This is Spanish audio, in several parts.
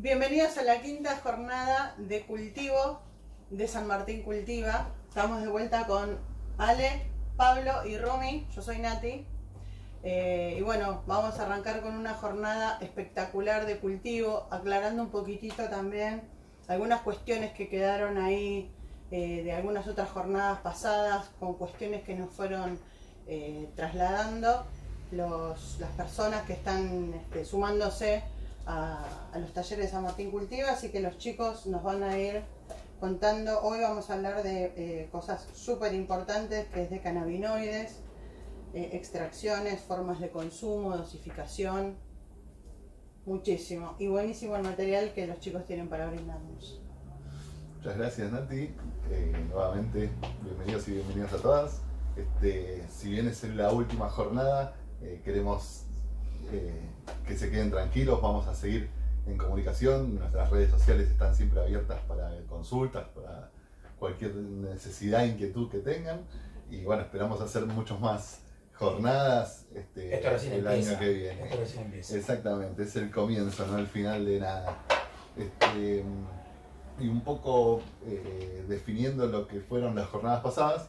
Bienvenidos a la quinta jornada de cultivo de San Martín Cultiva. Estamos de vuelta con Ale, Pablo y Romy. Yo soy Nati. Eh, y bueno, vamos a arrancar con una jornada espectacular de cultivo, aclarando un poquitito también algunas cuestiones que quedaron ahí eh, de algunas otras jornadas pasadas, con cuestiones que nos fueron eh, trasladando las personas que están este, sumándose a, los talleres de San Martín Cultiva, así que los chicos nos van a ir contando, hoy vamos a hablar de eh, cosas súper importantes, que es de cannabinoides, eh, extracciones, formas de consumo, dosificación, muchísimo. Y buenísimo el material que los chicos tienen para brindarnos. Muchas gracias Nati, eh, nuevamente bienvenidos y bienvenidas a todas. Este, si bien es la última jornada, queremos que se queden tranquilos, vamos a seguir en comunicación, nuestras redes sociales están siempre abiertas para consultas, para cualquier necesidad, inquietud que tengan. Y bueno, esperamos hacer muchos más jornadas este, el año que viene. Exactamente, es el comienzo, no el final de nada. Este, y un poco eh, definiendo lo que fueron las jornadas pasadas,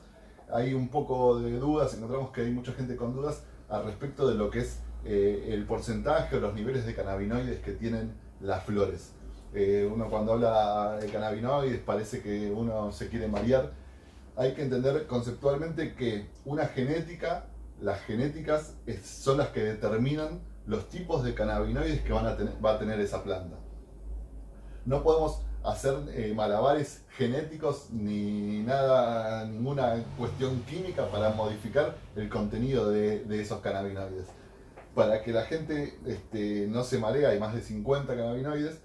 hay un poco de dudas, encontramos que hay mucha gente con dudas al respecto de lo que es eh, el porcentaje o los niveles de cannabinoides que tienen las flores. Eh, uno cuando habla de cannabinoides parece que uno se quiere marear. Hay que entender conceptualmente que una genética, las genéticas son las que determinan los tipos de cannabinoides que van a tener, va a tener esa planta. No podemos hacer eh, malabares genéticos ni nada, ninguna cuestión química para modificar el contenido de, de esos cannabinoides para que la gente este, no se marea, hay más de 50 cannabinoides,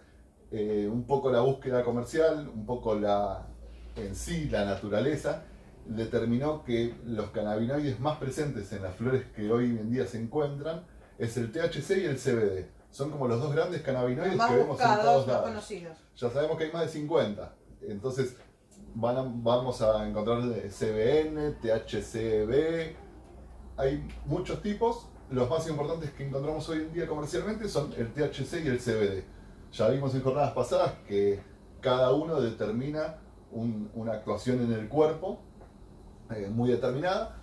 eh, un poco la búsqueda comercial, un poco la en sí, la naturaleza, determinó que los cannabinoides más presentes en las flores que hoy en día se encuentran es el THC y el CBD. Son como los dos grandes cannabinoides que vemos en todos lados. Conocidos. Ya sabemos que hay más de 50. Entonces van vamos a encontrar CBN, THCB, hay muchos tipos los más importantes que encontramos hoy en día comercialmente son el THC y el CBD. Ya vimos en jornadas pasadas que cada uno determina una actuación en el cuerpo eh, muy determinada,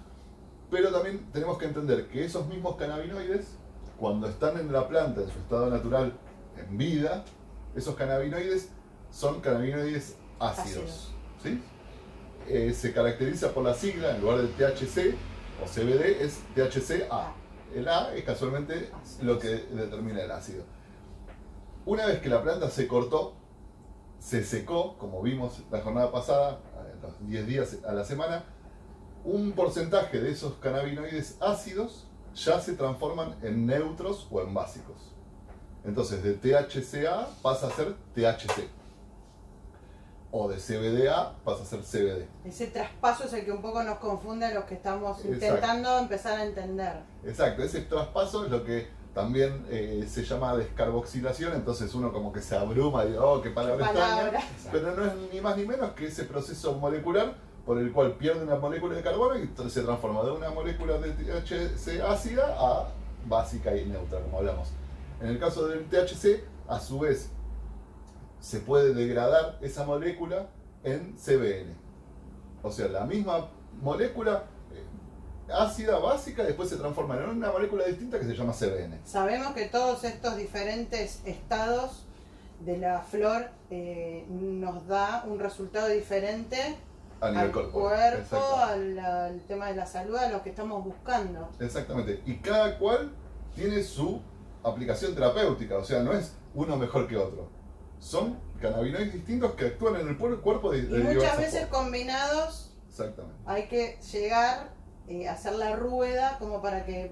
pero también tenemos que entender que esos mismos cannabinoides, cuando están en la planta en su estado natural en vida, esos cannabinoides son cannabinoides ácidos. Eh, se caracteriza por la sigla, en lugar del THC o CBD, es THCA. El A es casualmente lo que determina el ácido. Una vez que la planta se cortó, se secó, como vimos la jornada pasada, los 10 días a la semana, un porcentaje de esos cannabinoides ácidos ya se transforman en neutros o en básicos. Entonces de THCA pasa a ser THC o de CBDA pasa a ser CBD. Ese traspaso es el que un poco nos confunde a los que estamos intentando empezar a entender. Exacto, ese traspaso es lo que también eh, se llama descarboxilación, entonces uno como que se abruma y oh, qué palabra, extraña, pero no es ni más ni menos que ese proceso molecular por el cual pierde una molécula de carbono y se transforma de una molécula de THC ácida a básica y neutra, como hablamos. En el caso del THC, a su vez, se puede degradar esa molécula en CBN. O sea, la misma molécula eh, ácida básica después se transforma en una molécula distinta que se llama CBN. Sabemos que todos estos diferentes estados de la flor eh, nos da un resultado diferente al cuerpo, al, tema de la salud, a lo que estamos buscando. Exactamente. Y cada cual tiene su aplicación terapéutica, o sea, no es uno mejor que otro son cannabinoides distintos que actúan en el cuerpo de, y muchas veces combinados Exactamente. hay que llegar eh, hacer la rueda como para que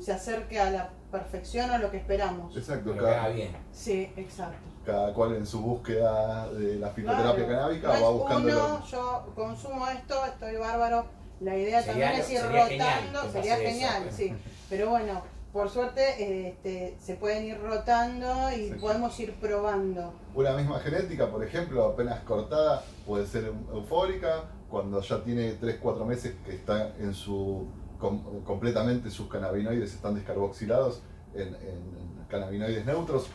se acerque a la perfección a lo que esperamos. Exacto, cada, bien. Sí, exacto. Cada cual en su búsqueda de la fitoterapia canábica va buscando. Uno, yo consumo esto, estoy bárbaro. La idea también es ir rotando, sería genial, sí. Pero bueno, por suerte este, se pueden ir rotando y podemos ir probando. Una misma genética, por ejemplo, apenas cortada, puede ser eufórica, cuando ya tiene 3-4 meses que está en su completamente sus cannabinoides están descarboxilados en, cannabinoides neutros,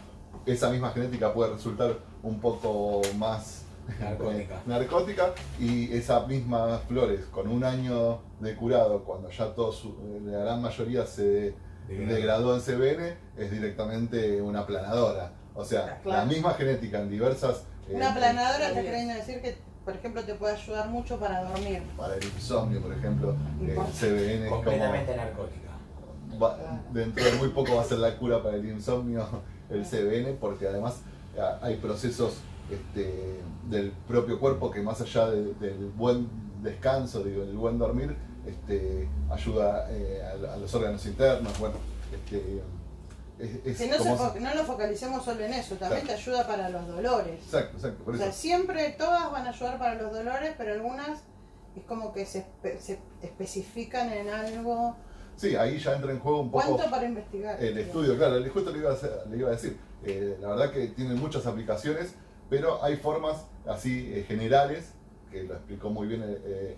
esa misma genética puede resultar un poco más narcótica. narcótica y esas mismas flores con un año de curado, cuando ya todo la gran mayoría se degradó en CBN, es directamente una planadora. O sea, la misma genética en diversas... Una eh, planadora está queriendo decir que, por ejemplo, te puede ayudar mucho para dormir. Para el insomnio, por ejemplo, el CBN es completamente narcótica. dentro de muy poco va a ser la cura para el insomnio el CBN, porque además hay procesos este, del propio cuerpo que más allá del buen descanso, digo, del buen dormir, este, ayuda eh, a, los órganos internos, bueno, este, es, no, no nos focalicemos solo en eso, también te ayuda para los dolores. Exacto, exacto. o sea, siempre todas van a ayudar para los dolores, pero algunas es como que se, se especifican en algo. Sí, ahí ya entra en juego un poco. ¿Cuánto para investigar? El estudio, claro, justo le iba a, le iba a decir. Eh, la verdad que tiene muchas aplicaciones, pero hay formas así eh, generales que lo explicó muy bien eh,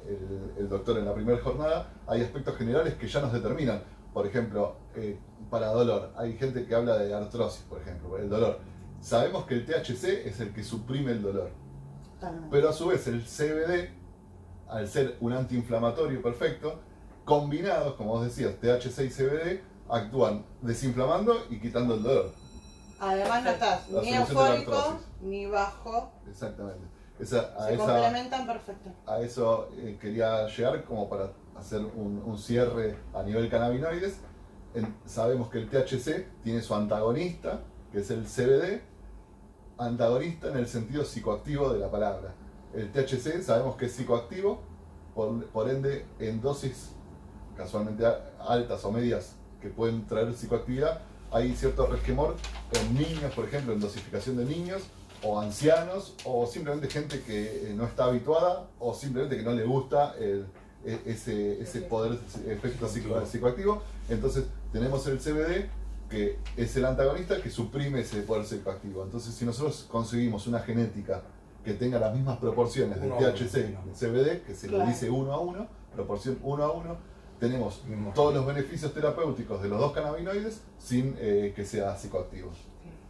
el, doctor en la primera jornada, hay aspectos generales que ya nos determinan. Por ejemplo, eh, para dolor, hay gente que habla de artrosis, por ejemplo, el dolor. Sabemos que el THC es el que suprime el dolor. Pero a su vez el CBD, al ser un antiinflamatorio perfecto, combinados, como vos decías, THC y CBD, actúan desinflamando y quitando el dolor. Además no estás ni eufórico ni bajo. Exactamente se complementan perfecto. A eso eh, quería llegar como para hacer un, cierre a nivel cannabinoides. sabemos que el THC tiene su antagonista, que es el CBD, antagonista en el sentido psicoactivo de la palabra. El THC sabemos que es psicoactivo, por, ende en dosis casualmente altas o medias que pueden traer psicoactividad, hay cierto resquemor en niños, por ejemplo, en dosificación de niños, o ancianos, o simplemente gente que eh, no está habituada, o simplemente que no le gusta e, ese, ese poder, efecto psicoactivo. Entonces tenemos el CBD, que es el antagonista que suprime ese poder psicoactivo. Entonces si nosotros conseguimos una genética que tenga las mismas proporciones del THC y del CBD, que se le dice uno a uno, proporción uno a uno, tenemos todos los beneficios terapéuticos de los dos cannabinoides sin eh, que sea psicoactivo.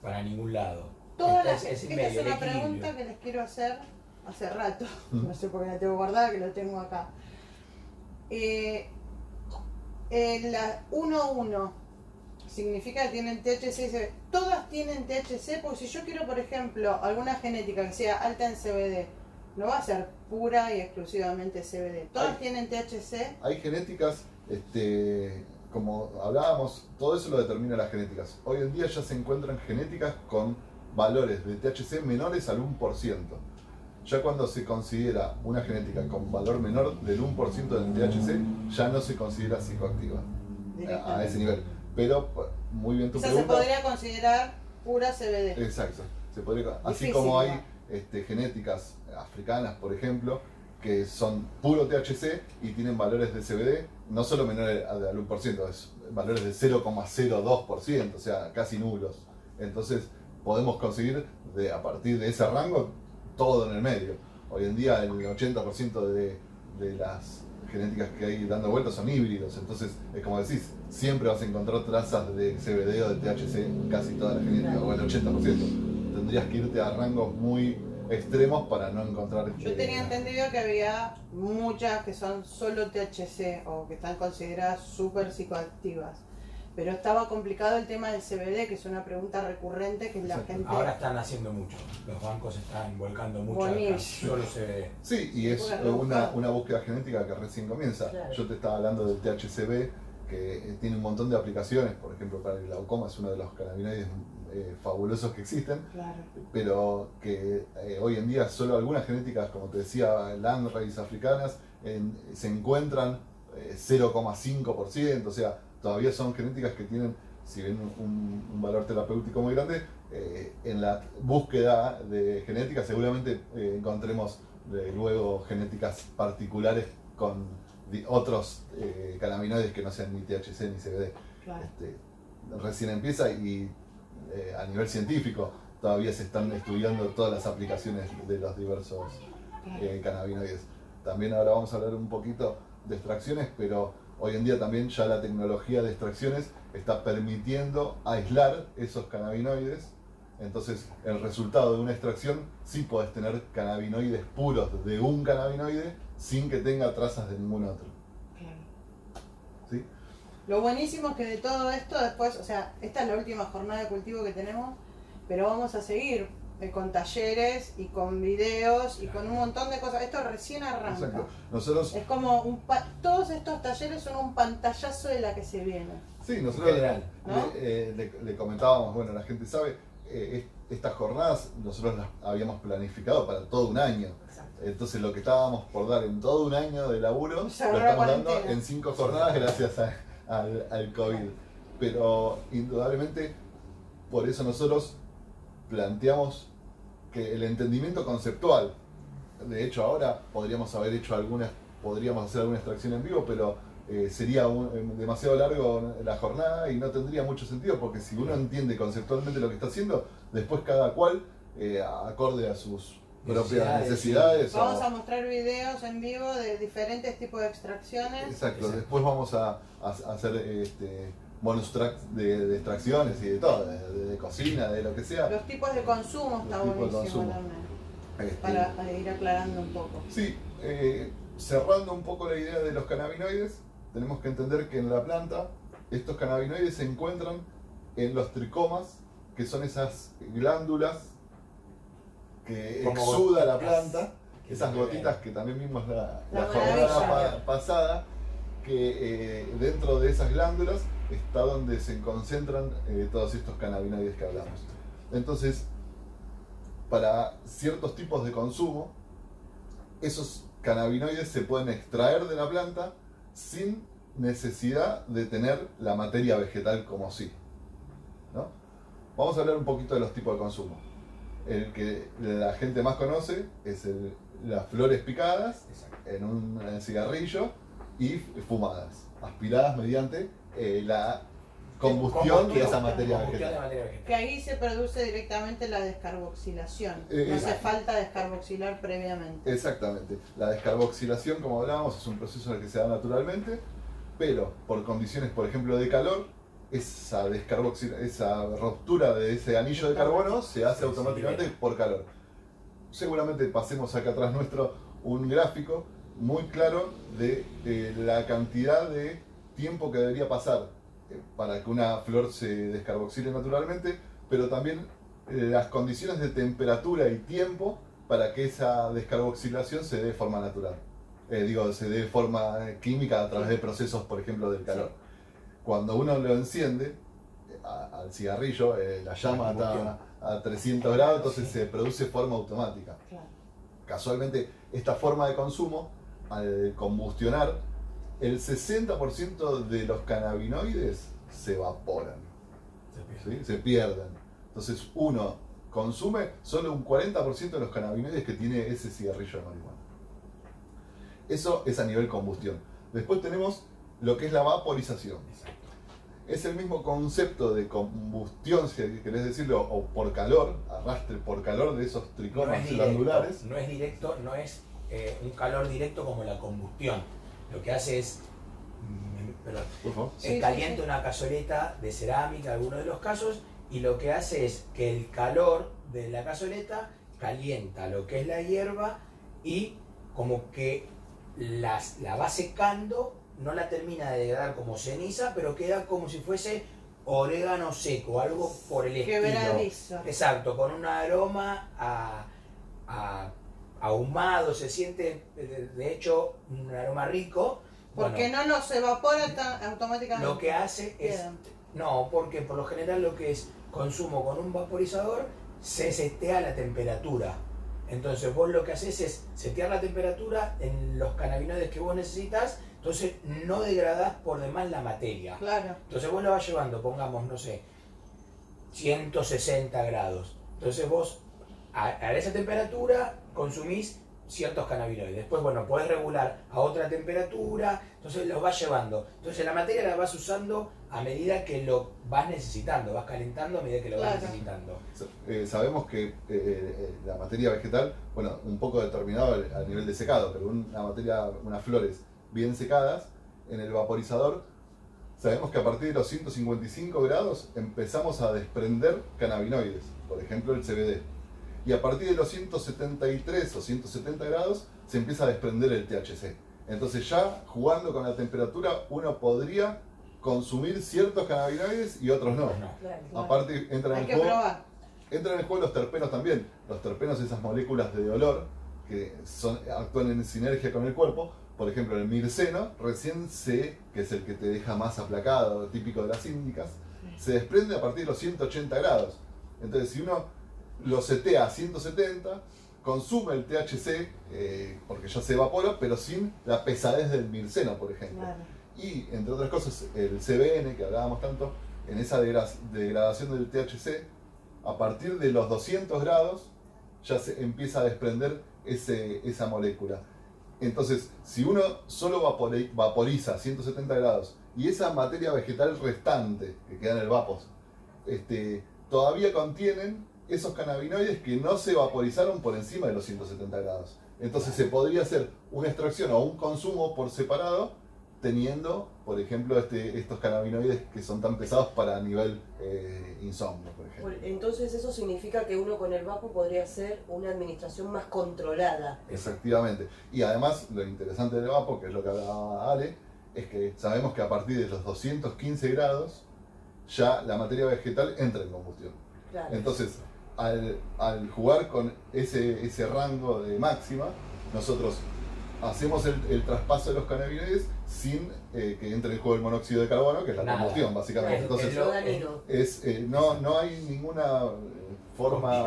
Para ningún lado esta es una pregunta que les quiero hacer hace rato. No sé por qué la tengo guardada, que lo tengo acá. Eh, eh, la 1-1 significa que tienen THC. Todas tienen THC, porque si yo quiero, por ejemplo, alguna genética que sea alta en CBD, no va a ser pura y exclusivamente CBD. Todas tienen THC. Hay genéticas, este, como hablábamos, todo eso lo determina las genéticas. Hoy en día ya se encuentran genéticas con valores de THC menores al 1%. Ya cuando se considera una genética con valor menor del 1% del THC, ya no se considera psicoactiva a, ese nivel. Pero muy bien tu o sea, se podría considerar pura CBD. Exacto. Se podría, así como hay este, genéticas africanas, por ejemplo, que son puro THC y tienen valores de CBD no solo menores al 1%, es valores de 0,02%, o sea, casi nulos. Entonces, podemos conseguir de, a partir de ese rango todo en el medio. Hoy en día el 80% de, de las genéticas que hay dando vueltas son híbridos, entonces es como decís, siempre vas a encontrar trazas de CBD o de THC en casi toda la genética, o el 80%. Tendrías que irte a rangos muy extremos para no encontrar... Yo tenía entendido que había muchas que son solo THC o que están consideradas súper psicoactivas. Pero estaba complicado el tema del CBD, que es una pregunta recurrente que la gente... Ahora están haciendo mucho, los bancos están volcando mucho solo CBD. Sí, y es una, una, búsqueda genética que recién comienza. Yo te estaba hablando del THCB, que eh, tiene un montón de aplicaciones, por ejemplo, para el glaucoma es uno de los cannabinoides eh, fabulosos que existen, pero que eh, hoy en día solo algunas genéticas, como te decía, landrace africanas, se encuentran 0,5%, o sea, todavía son genéticas que tienen, si bien un, valor terapéutico muy grande, eh, en la búsqueda de genética seguramente eh, encontremos luego genéticas particulares con otros eh, cannabinoides que no sean ni THC ni CBD. Este, recién empieza y a nivel científico todavía se están estudiando todas las aplicaciones de los diversos cannabinoides. También ahora vamos a hablar un poquito de extracciones, pero Hoy en día también ya la tecnología de extracciones está permitiendo aislar esos cannabinoides Entonces, el resultado de una extracción sí podés tener cannabinoides puros de un cannabinoide sin que tenga trazas de ningún otro. Claro. ¿sí? Lo buenísimo es que de todo esto después, o sea, esta es la última jornada de cultivo que tenemos, pero vamos a seguir con talleres y con videos y con un montón de cosas. Esto recién arranca. Exacto. Nosotros, Es como un pa- todos estos talleres son un pantallazo de la que se viene. sí, nosotros General, ¿no? le, eh, le- le comentábamos, bueno, la gente sabe, eh, es- estas jornadas nosotros las habíamos planificado para todo un año. Exacto. Entonces lo que estábamos por dar en todo un año de laburo, lo Se estamos dando en cinco jornadas gracias a- al, al COVID. Pero indudablemente por eso nosotros planteamos que el entendimiento conceptual, de hecho ahora podríamos haber hecho algunas, podríamos hacer alguna extracción en vivo, pero eh, sería un- eh, demasiado largo la jornada y no tendría mucho sentido, porque si uno entiende conceptualmente lo que está haciendo, después cada cual, eh, acorde a sus propias Necesidades, o- Vamos a mostrar videos en vivo de diferentes tipos de extracciones. Exacto, Exacto. después vamos a, a- a hacer este, bonus tracks de, de extracciones y de todo, de, de- de cocina, de lo que sea. Los tipos de consumo está buenísimo. Este, Para, para ir aclarando un poco. Sí, eh, cerrando un poco la idea de los cannabinoides, tenemos que entender que en la planta estos cannabinoides se encuentran en los tricomas, que son esas glándulas que Como exuda la planta, Que esas gotitas que también vimos la, la La jornada pa- pasada, que eh, dentro de esas glándulas está donde se concentran eh, todos estos cannabinoides que hablamos. Entonces, para ciertos tipos de consumo, esos cannabinoides se pueden extraer de la planta sin necesidad de tener la materia vegetal como sí. ¿no? Vamos a hablar un poquito de los tipos de consumo. El que la gente más conoce es el- las flores picadas en un cigarrillo y fumadas, aspiradas mediante eh, la combustión de esa materia combustión de vegetal. materia vegetal. Que ahí se produce directamente la descarboxilación. Eh, no hace falta descarboxilar previamente. Exactamente. La descarboxilación, como hablábamos, es un proceso en el que se da naturalmente, pero por condiciones, por ejemplo, de calor, esa, esa ruptura de ese anillo de carbono se hace Sí, automáticamente por calor. Seguramente pasemos acá atrás nuestro un gráfico muy claro de, eh, la cantidad de tiempo que debería pasar eh, para que una flor se descarboxile naturalmente, pero también eh, las condiciones de temperatura y tiempo para que esa descarboxilación se dé de forma natural. Eh, digo, se dé de forma eh, química a través de procesos, por ejemplo, del calor. Cuando uno lo enciende a- al cigarrillo, eh, la llama está a 300 grados, entonces se produce de forma automática. Claro. Casualmente, esta forma de consumo, al combustionar, el 60% de los cannabinoides se evaporan, Se pierde. ¿sí? se pierden. Entonces uno consume solo un 40% de los cannabinoides que tiene ese cigarrillo de marihuana. Eso es a nivel combustión. Después tenemos lo que es la vaporización. Exacto. Es el mismo concepto de combustión, si querés decirlo, o por calor, arrastre por calor de esos No tricomas es directo, glandulares. no es directo, no es eh, un calor directo como la combustión. Lo que hace es, mm, perdón. Sí, sí, calienta sí. una cazoleta de cerámica, en algunos de los casos, y lo que hace es que el calor de la cazoleta calienta lo que es la hierba y como que las, la va secando, no la termina de degradar como ceniza, pero queda como si fuese orégano seco, algo por el estilo. Quebradizo. Exacto, con un aroma a, a- ahumado, se siente de, de hecho un aroma rico. Porque Bueno, no nos evapora tan automáticamente. lo que hace es no, porque por lo general lo que es consumo con un vaporizador se setea la temperatura. Entonces vos lo que haces es setear la temperatura en los cannabinoides que vos necesitas, entonces no degradás por demás la materia. Claro. Entonces vos lo vas llevando, pongamos, no sé, 160 grados. Entonces vos a, a esa temperatura consumís ciertos cannabinoides. Después, bueno, podés regular a otra temperatura, entonces los vas llevando. Entonces la materia la vas usando a medida que lo vas necesitando, vas calentando a medida que lo vas Claro. necesitando. Eh, sabemos que eh, eh, la materia vegetal, bueno, un poco determinado a nivel de secado, pero una materia, unas flores bien secadas, en el vaporizador sabemos que a partir de los 155 grados empezamos a desprender cannabinoides, por ejemplo el CBD. Y a partir de los 173 o 170 grados se empieza a desprender el THC. Entonces ya jugando con la temperatura uno podría consumir ciertos cannabinoides y otros no. Claro. Aparte entran en que juego. Entran en el juego los terpenos también. Los terpenos, esas moléculas de olor que son, actúan en sinergia con el cuerpo. Por ejemplo, el mirceno, recién C, que es el que te deja más aplacado, típico de las índicas, se desprende a partir de los 180 grados. Entonces, si uno lo setea a 170, consume el THC, eh, porque ya se evapora, pero sin la pesadez del mirceno, por ejemplo. Claro. Y, entre otras cosas, el CBN, que hablábamos tanto, en esa degra- degradación del THC, a partir de los 200 grados ya se empieza a desprender ese, esa molécula. Entonces, si uno solo vaporiza a 170 grados y esa materia vegetal restante que queda en el vapos, este, todavía contienen esos cannabinoides que no se vaporizaron por encima de los 170 grados. Entonces se podría hacer una extracción o un consumo por separado teniendo, por ejemplo, este, estos cannabinoides que son tan pesados para nivel eh, insomnio, por ejemplo. Entonces eso significa que uno con el vapo podría hacer una administración más controlada. Efectivamente. Y además, lo interesante del vapo, que es lo que hablaba Ale, es que sabemos que a partir de los 215 grados ya la materia vegetal entra en combustión. Claro. Entonces, al, al jugar con ese, ese rango de máxima, nosotros hacemos el, el traspaso de los cannabinoides sin eh, que entre en juego el monóxido de carbono, que es la Nada. combustión, básicamente. Es- Entonces, es eh, no, no hay ninguna eh, forma...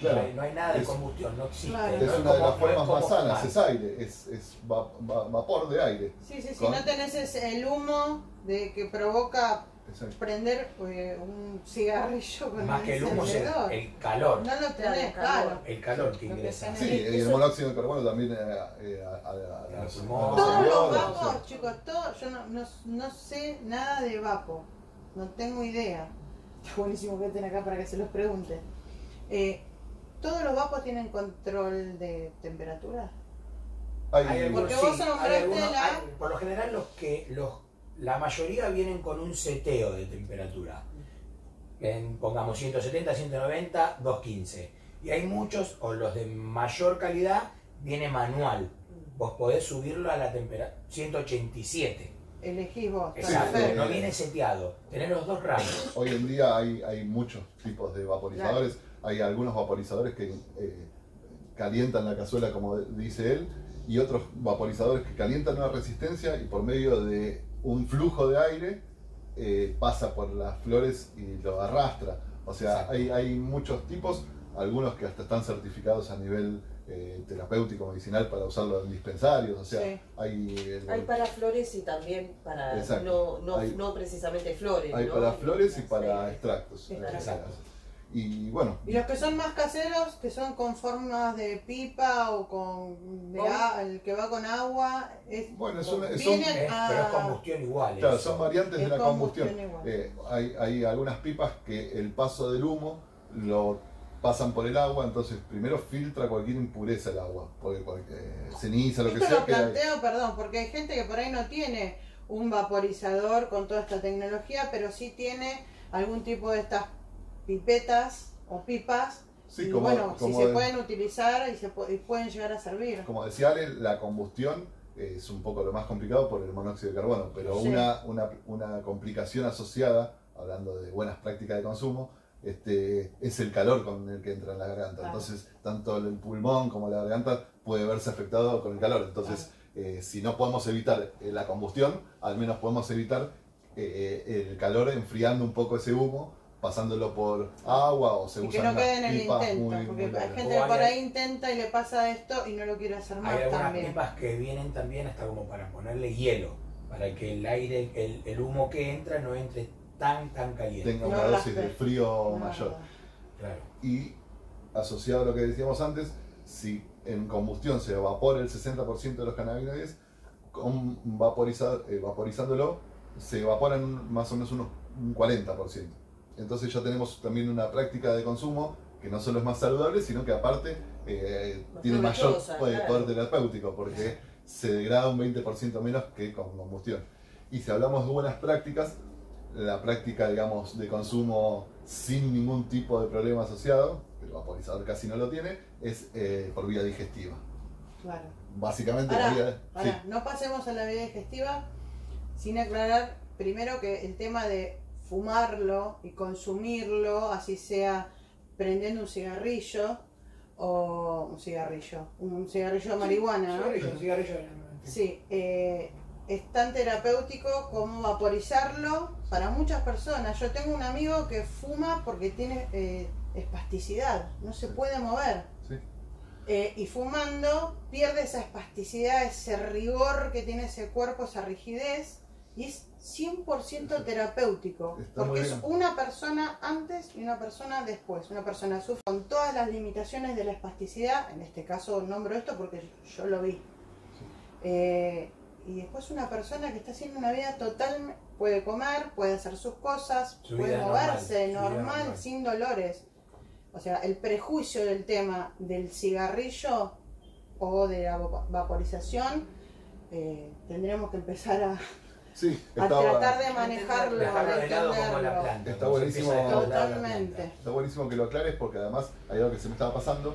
Claro. no, hay, no hay nada de Es- combustión, no existe. Claro. no Es una de las formas más sanas, fumar. es aire, es, es va- va- vapor de aire. Sí, sí, sí. Con- No tenés ese- el humo de que provoca Exacto. prender eh, un cigarrillo con Más que el humo es el, calor. No lo tenés, el calor. claro. El calor que ingresa. Sí, y el monóxido de carbono también eh, eh, a, a- a- los- Todos los vapos, o sea, chicos, todo, yo no, no, no sé nada de vapo. No tengo idea. Está buenísimo que estén acá para que se los pregunte. Eh, ¿Todos los vapos tienen control de temperatura? hay- Porque vos sí, nombraste hay algunos- la- hay- por lo general los que los la mayoría vienen con un seteo de temperatura. En, pongamos 170, 190, 215. Y hay muchos, o los de mayor calidad, viene manual. Vos podés subirlo a la temperatura 187. Elegís vos. Exacto, perfecto. no viene seteado. Tenés los dos rangos. Hoy en día hay, hay muchos tipos de vaporizadores. Hay algunos vaporizadores que eh, calientan la cazuela, como dice él, y otros vaporizadores que calientan una resistencia y por medio de un flujo de aire eh, pasa por las flores y lo arrastra. O sea, hay, hay muchos tipos, algunos que hasta están certificados a nivel eh, terapéutico, medicinal para usarlo en dispensarios. O sea, Sí. hay, el- Hay para flores y también para Exacto. no, no, Hay- no precisamente flores. hay ¿no? para flores y para eh, extractos. Exacto. Y bueno, Y los que son más caseros, que son con formas de pipa o con de a- el que va con agua, es, Bueno, es una- es vienen Es- a- pero es combustión igual. Claro, eso. son variantes de la combustión. combustión igual. Eh, hay, hay algunas pipas que el paso del humo lo pasan por el agua, entonces primero filtra cualquier impureza el agua, porque cualquier ceniza, lo que Esto sea, lo planteo, perdón, porque hay gente que por ahí no tiene un vaporizador con toda esta tecnología, pero sí tiene algún tipo de estas pipetas o pipas. Sí, y como, bueno, como si se de- pueden utilizar y, se y pueden llegar a servir. como decía Ale, la combustión es un poco lo más complicado por el monóxido de carbono, pero Sí. una, una, una complicación asociada, hablando de buenas prácticas de consumo, este, es el calor con el que entra en la garganta. Claro. Entonces, tanto el pulmón como la garganta puede verse afectado con el calor. Entonces, eh, si no podemos evitar eh, la combustión, al menos podemos evitar eh, el calor enfriando un poco ese humo, pasándolo por agua o se Y que usan no quede en unas el intento, muy, porque muy hay largas. gente que por ahí intenta y le pasa esto y no lo quiere hacer más Hay algunas también. pipas que vienen también hasta como para ponerle hielo, para que el aire, el, el humo que entra no entre tan, tan caliente. tenga No una dosis de frío No, mayor. Claro. Y asociado a lo que decíamos antes, si en combustión se evapora el 60% de los cannabinoides, con vaporiza- eh, vaporizándolo se evaporan más o menos unos, un 40%. Entonces ya tenemos también una práctica de consumo que no solo es más saludable, sino que aparte eh, tiene mayor poder, claro. poder terapéutico, porque se degrada un 20% menos que con combustión. Y si hablamos de buenas prácticas, la práctica, digamos, de consumo sin ningún tipo de problema asociado, el vaporizador casi no lo tiene, es eh, por vía digestiva. Claro. Básicamente, Ahora, vía- ahora, sí. no pasemos a la vía digestiva sin aclarar primero que el tema de fumarlo y consumirlo, así sea prendiendo un cigarrillo o un cigarrillo, un cigarrillo de marihuana, ¿no? Cigarrillo, cigarrillo. Sí, eh, es tan terapéutico como vaporizarlo para muchas personas. Yo tengo un amigo que fuma porque tiene eh, espasticidad, no se puede mover. Sí. Eh, y fumando pierde esa espasticidad, ese rigor que tiene ese cuerpo, esa rigidez, y es 100% terapéutico, Está porque es una persona antes y una persona después. Una persona sufre con todas las limitaciones de la espasticidad, en este caso nombro esto porque yo lo vi. Eh, y después una persona que está haciendo una vida total, puede comer, puede hacer sus cosas, Su puede moverse normal, sin dolores. O sea, el prejuicio del tema del cigarrillo o de la vap- vaporización, eh, tendríamos que empezar a, Sí, tratar de manejarlo, Dejarlo de de lado como la entenderlo. planta. Está buenísimo. Totalmente. planta. Está buenísimo que lo aclares porque además hay algo que se me estaba pasando,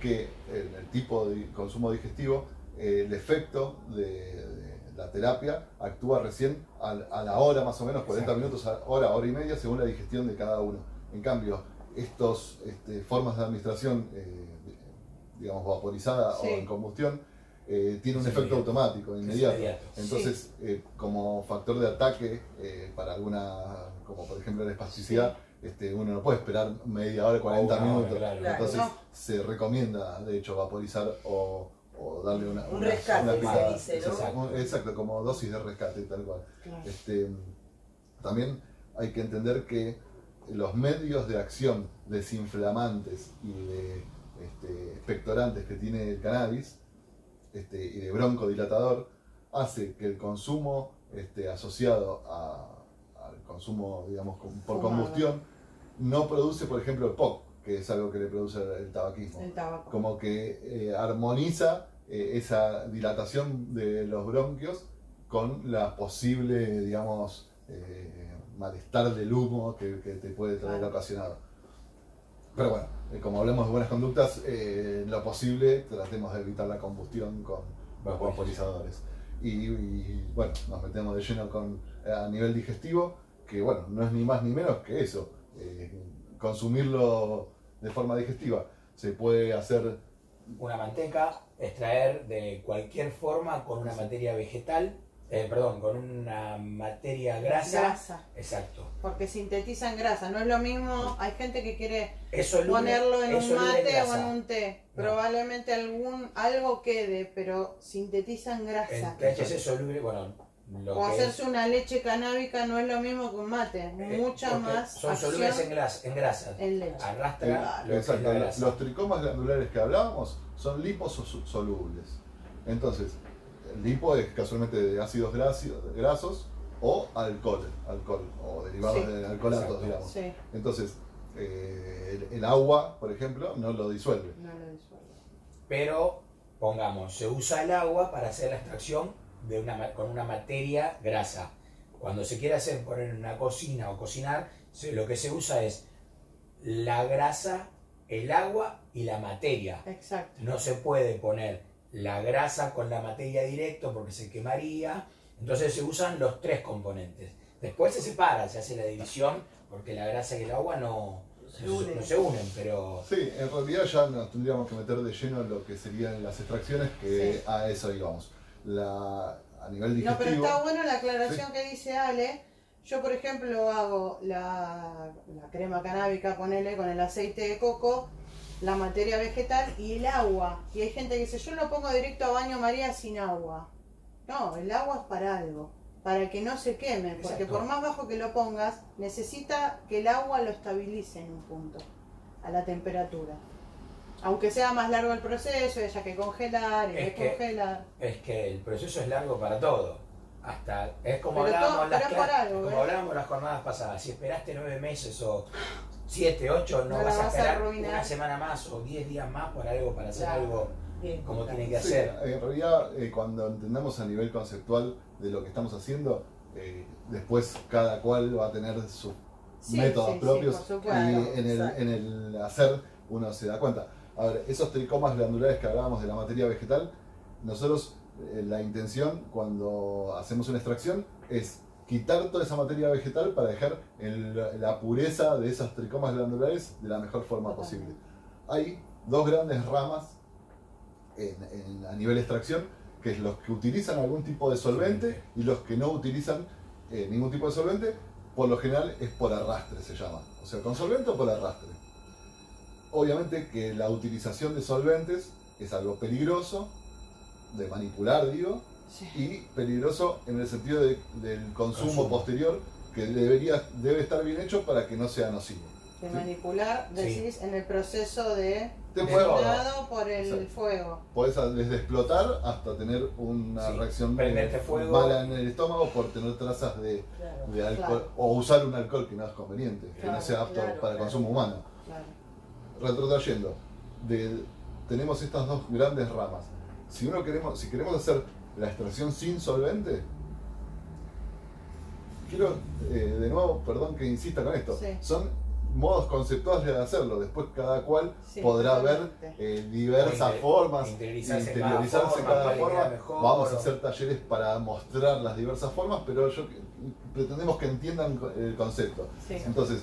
que en el tipo de consumo digestivo, eh, el efecto de, de la terapia actúa recién a, la hora más o menos, 40 Exacto. minutos, a hora, hora y media, según la digestión de cada uno. En cambio, estas formas de administración, eh, digamos, vaporizada Sí. o en combustión, eh, tiene un efecto automático, inmediato. inmediato. Entonces, eh, como factor de ataque eh, para alguna, como por ejemplo la espasticidad, este, uno no puede esperar media hora, 40 Una hora, minutos. claro. Claro. Entonces, No. se recomienda, de hecho, vaporizar o, o darle una, Un una- rescate, una picada. dice, ¿no? Exacto, como dosis de rescate, tal cual. Claro. Este, también hay que entender que los medios de acción desinflamantes y de este, expectorantes que tiene el cannabis este, y de broncodilatador hace que el consumo este, asociado a- al consumo, digamos, con- por Fumado. combustión no produce, por ejemplo, el POC, que es algo que le produce el tabaquismo El tabaco. como que eh, armoniza eh, esa dilatación de los bronquios con la posible, digamos, eh, malestar del humo que, que te puede traer Claro. ocasionado. Pero bueno, eh, como hablamos de buenas conductas, eh, lo posible tratemos de evitar la combustión con los vaporizadores. Y, y, bueno, nos metemos de lleno con eh, a nivel digestivo, que bueno, no es ni más ni menos que eso, eh, consumirlo de forma digestiva. Se puede hacer Una manteca, extraer de cualquier forma con una materia vegetal, eh, perdón, con una materia grasa. Grasa. Exacto. Porque sintetizan grasa. No es lo mismo. Hay gente que quiere soluble- ponerlo en un mate o grasa. en un té. No. Probablemente algún algo quede, pero sintetizan El grasa. THC soluble, bueno, lo O que hacerse es- una leche canábica no es lo mismo que un mate. eh, Mucha más Son acción solubles en, grasa, en grasas. en leche. Arrastra Eh, lo que es exacto, grasa. los tricomas glandulares que hablábamos son liposolubles. Entonces, el lipo es casualmente de ácidos grasos o alcohol, alcohol o derivados Sí. de alcoholatos, digamos. Sí, Entonces, eh, el, el agua, por ejemplo, no lo disuelve. no lo disuelve. Pero, pongamos, se usa el agua para hacer la extracción de una, con una materia grasa. Cuando se quiere hacer poner en una cocina o cocinar, se- lo que se usa es la grasa, el agua y la materia. Exacto. No se puede poner la grasa con la materia directo porque se quemaría. Entonces se usan los tres componentes. Después se separa, se hace la división porque la grasa y el agua no, Se no unen. no se unen, pero Sí, en realidad ya nos tendríamos que meter de lleno en lo que serían las extracciones, que Sí. a eso íbamos. La, a nivel No, digestivo. pero está bueno la aclaración que dice Ale. Yo, por ejemplo, hago la, la crema canábica, ponele con el aceite de coco, la materia vegetal y el agua. Y hay gente que dice, yo lo pongo directo a baño María sin agua. No, el agua es para algo, para que no se queme, porque por más bajo que lo pongas, necesita que el agua lo estabilice en un punto, a la temperatura. Aunque sea más largo el proceso, haya que congelar, y Es que- descongelar. es que el proceso es largo para todo. Hasta es como Pero hablábamos todo- las como ¿eh? hablábamos las jornadas pasadas. Si esperaste nueve meses o siete, ocho, no, No la vas a vas a esperar una semana más o diez días más por algo para hacer Claro. algo Bien, como claro. tiene que Sí, hacer. en realidad, eh, cuando entendamos a nivel conceptual de lo que estamos haciendo, eh, después cada cual va a tener sus Sí, métodos sí, sí, propios y en el, en el hacer uno se da cuenta. A ver, esos tricomas glandulares que hablábamos de la materia vegetal, nosotros eh, la intención cuando hacemos una extracción es quitar toda esa materia vegetal para dejar el- la pureza de esos tricomas glandulares de la mejor forma posible. Hay dos grandes ramas en- en- a nivel extracción, que es los que utilizan algún tipo de solvente Solvente. y los que no utilizan eh, ningún tipo de solvente, por lo general es por arrastre se llama. O sea, con solvente o por arrastre. Obviamente que la utilización de solventes es algo peligroso, de manipular digo, Sí. y peligroso en el sentido de- del consumo, Consumo. posterior, que debería, debe estar bien hecho para que no sea nocivo. De Sí. manipular, decís, en el proceso de quemado por el Exacto. fuego. Podés desde explotar hasta tener una Sí, reacción fuego. mala en el estómago por tener trazas de, Claro. de alcohol Claro. o usar un alcohol que no es conveniente, que no sea apto claro, para el claro. consumo humano. Claro. Retrotrayendo, de- tenemos estas dos grandes ramas. Si uno queremos, si queremos hacer la extracción sin solvente, quiero eh, de nuevo, perdón que insista con esto, Sí. son modos conceptuales de hacerlo. Después cada cual Sí, podrá ver eh, diversas inter- formas, interiorizarse interiorizarse cada forma, cada Vamos a hacer talleres para mostrar las diversas formas, pero yo pretendemos que entiendan el concepto. Sí. Entonces,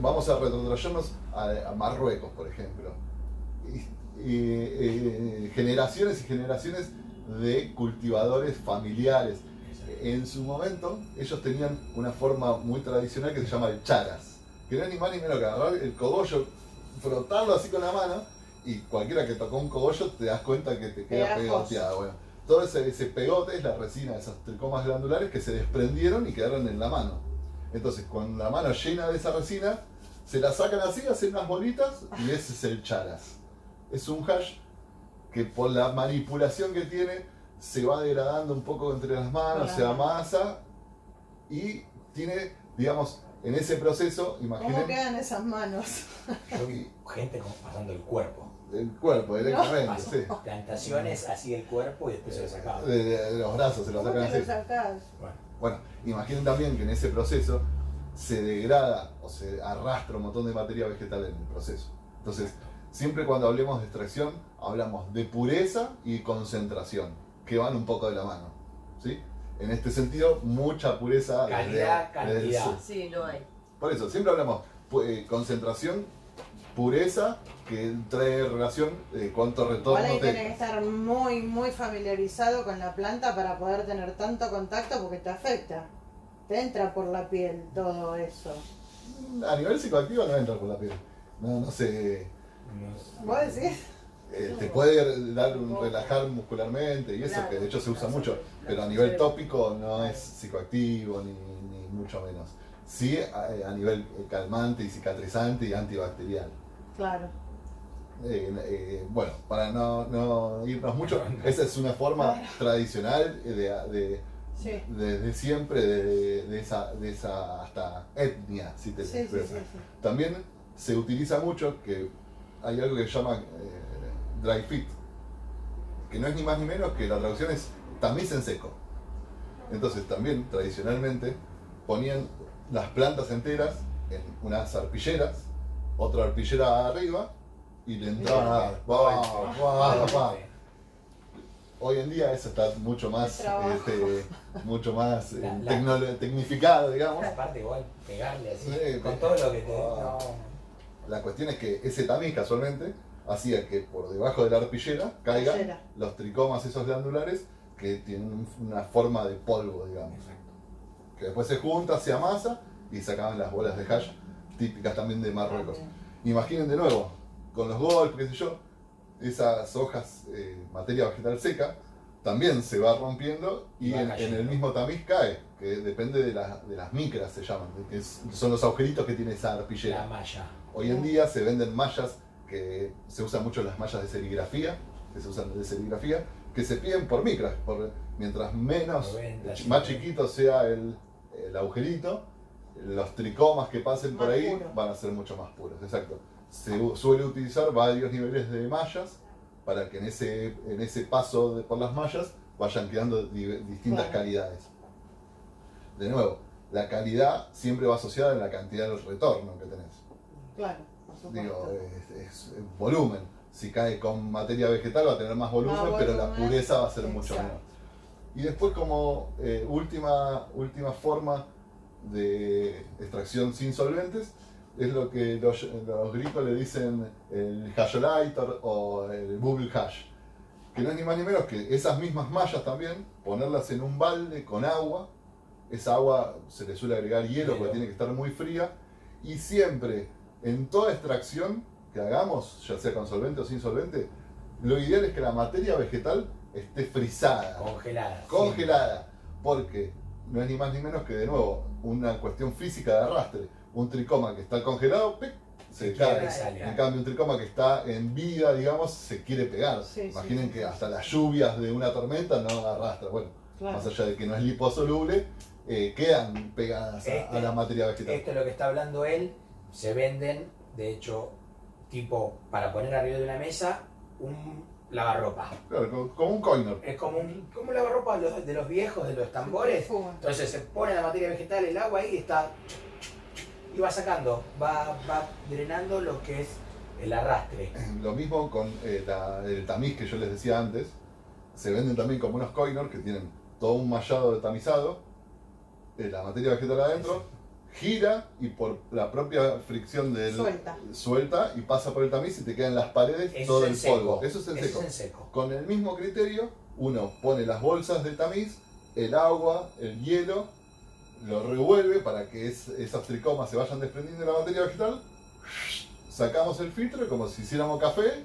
vamos a retrotraernos a, a Marruecos, por ejemplo. Y- y, eh, generaciones y generaciones de cultivadores familiares. En su momento, ellos tenían una forma muy tradicional que se llama el charas, que no es ni más ni menos que agarrar el cogollo, frotarlo así con la mano, y cualquiera que tocó un cogollo te das cuenta que te queda pegoteado. Bueno, todo ese, ese pegote es la resina de esas tricomas glandulares que se desprendieron y quedaron en la mano. Entonces, con la mano llena de esa resina, se la sacan así, hacen unas bolitas y ese es el charas. Es un hash que por la manipulación que tiene se va degradando un poco entre las manos, Con se amasa y tiene, digamos, en ese proceso, ¿Cómo imaginen quedan esas manos? Yo vi gente como pasando el cuerpo. el cuerpo directamente, Paso- sí. Plantaciones así el cuerpo y después se lo sacaban. De, de- de los brazos se lo ¿Cómo sacan así. Bueno, Bueno, imaginen también que en ese proceso se degrada o se arrastra un montón de materia vegetal en el proceso. Entonces, siempre cuando hablemos de extracción, hablamos de pureza y concentración, que van un poco de la mano. ¿sí? En este sentido, mucha pureza. desde- Calidad, desde cantidad. sur. Sí, no hay. Por eso, siempre hablamos eh, concentración, pureza, que trae relación eh, cuánto Igual retorno ahí te... tenés que estar muy, muy familiarizado con la planta para poder tener tanto contacto porque te afecta. Te entra por la piel todo eso. A nivel psicoactivo no entra por la piel. No, no sé. no- ¿Vos decís? Eh, te puede dar un relajar muscularmente y eso Claro, que de hecho se usa mucho, pero a nivel tópico no es psicoactivo ni, ni mucho menos. Sí a, a nivel eh, calmante y cicatrizante y antibacterial. Claro. Eh, eh, bueno, para no, no irnos mucho, esa es una forma tradicional de, de- Sí. desde siempre de, de esa, de esa hasta etnia, si te Sí, sí, sí, expresas. sí. También se utiliza mucho que hay algo que se llama eh, dry fit, que no es ni más ni menos que la traducción es tamiz en seco. Entonces también tradicionalmente ponían las plantas enteras en unas arpilleras, otra arpillera arriba y le entraban a dar. Hoy en día eso está mucho más, este, mucho más eh, La- la- tecnolo- tecnificado, digamos. Aparte igual, pegarle así, Sí, con pe- todo lo que te... No. La cuestión es que ese tamiz casualmente hacía que por debajo de la arpillera caigan Arpillera. los tricomas esos glandulares que tienen un- una forma de polvo, digamos. Que después se junta, se amasa y sacaban las bolas de hash típicas también de Marruecos. Imaginen de nuevo, con los golpes, qué sé yo, esas hojas, eh, materia vegetal seca, también se va rompiendo y Va en, cayendo. el mismo tamiz cae, que depende de, la- de las micras se llaman, que es- son los agujeritos que tiene esa arpillera. La malla. Hoy en día se venden mallas que se usan mucho las mallas de serigrafía, que se usan de serigrafía, que se piden por micras, por, mientras menos, 90, ch- más chiquito sea el, el agujerito, los tricomas que pasen por ahí puro. van a ser mucho más puros, exacto. Se suele utilizar varios niveles de mallas para que en ese, en ese paso de- por las mallas vayan quedando di- distintas Claro. calidades. de nuevo, la calidad siempre va asociada a la cantidad del retorno que tenés. Claro. Digo, es, es volumen. Si cae con materia vegetal va a tener más volumen, Más pero la pureza va a ser mucho menor. Y después como eh, última, última forma de extracción sin solventes es lo que los, los gringos le dicen el hasholator o el bubble hash. Que no es ni más ni menos que esas mismas mallas también, ponerlas en un balde con agua. Esa agua se le suele agregar hielo Hielo. porque tiene que estar muy fría. Y siempre, en toda extracción que hagamos, ya sea con solvente o sin solvente, lo ideal es que la materia vegetal esté frisada Congelada. congelada, porque no es ni más ni menos que de nuevo una cuestión física de arrastre. Un tricoma que está congelado, ¡pic! se cae. En cambio, un tricoma que está en vida, digamos, se quiere pegar. Sí, Imaginen sí, que sí. hasta las lluvias de una tormenta no arrastra. Bueno, Claro. más allá de que no es liposoluble, eh, quedan pegadas a, a Este- la materia vegetal. Esto es lo que está hablando él. Se venden, de hecho, tipo para poner arriba de una mesa, un lavarropa. Claro, como, un coiner. Es como un, como un lavarropa de los, de los viejos, de los tambores. Entonces se pone la materia vegetal, el agua ahí y está. Y va sacando, va, va drenando lo que es el arrastre. Lo mismo con eh, la- el tamiz que yo les decía antes. Se venden también como unos coiners que tienen todo un mallado de tamizado, eh, la materia vegetal adentro, gira y por la propia fricción del Suelta. suelta y pasa por el tamiz y te quedan las paredes Eso todo el seco. polvo. Eso es en seco. es en seco. Con el mismo criterio, uno pone las bolsas de tamiz, el agua, el hielo, lo revuelve para que es- esas tricomas se vayan desprendiendo de la materia vegetal. Sacamos el filtro y como si hiciéramos café,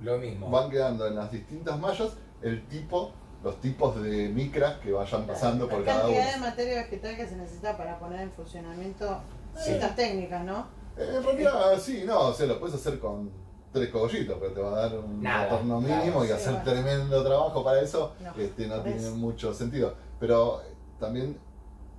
Lo mismo. van quedando en las distintas mallas el tipo, los tipos de micras que vayan pasando por La cada cantidad de uno. materia vegetal que se necesita para poner en funcionamiento Sí. estas técnicas, ¿no? En realidad, sí, no, o sea, lo puedes hacer con tres cogollitos, pero te va a dar un Nada, retorno claro, mínimo y sí, hacer bueno. tremendo trabajo para eso, No, este, no tiene eso. mucho sentido. Pero eh, también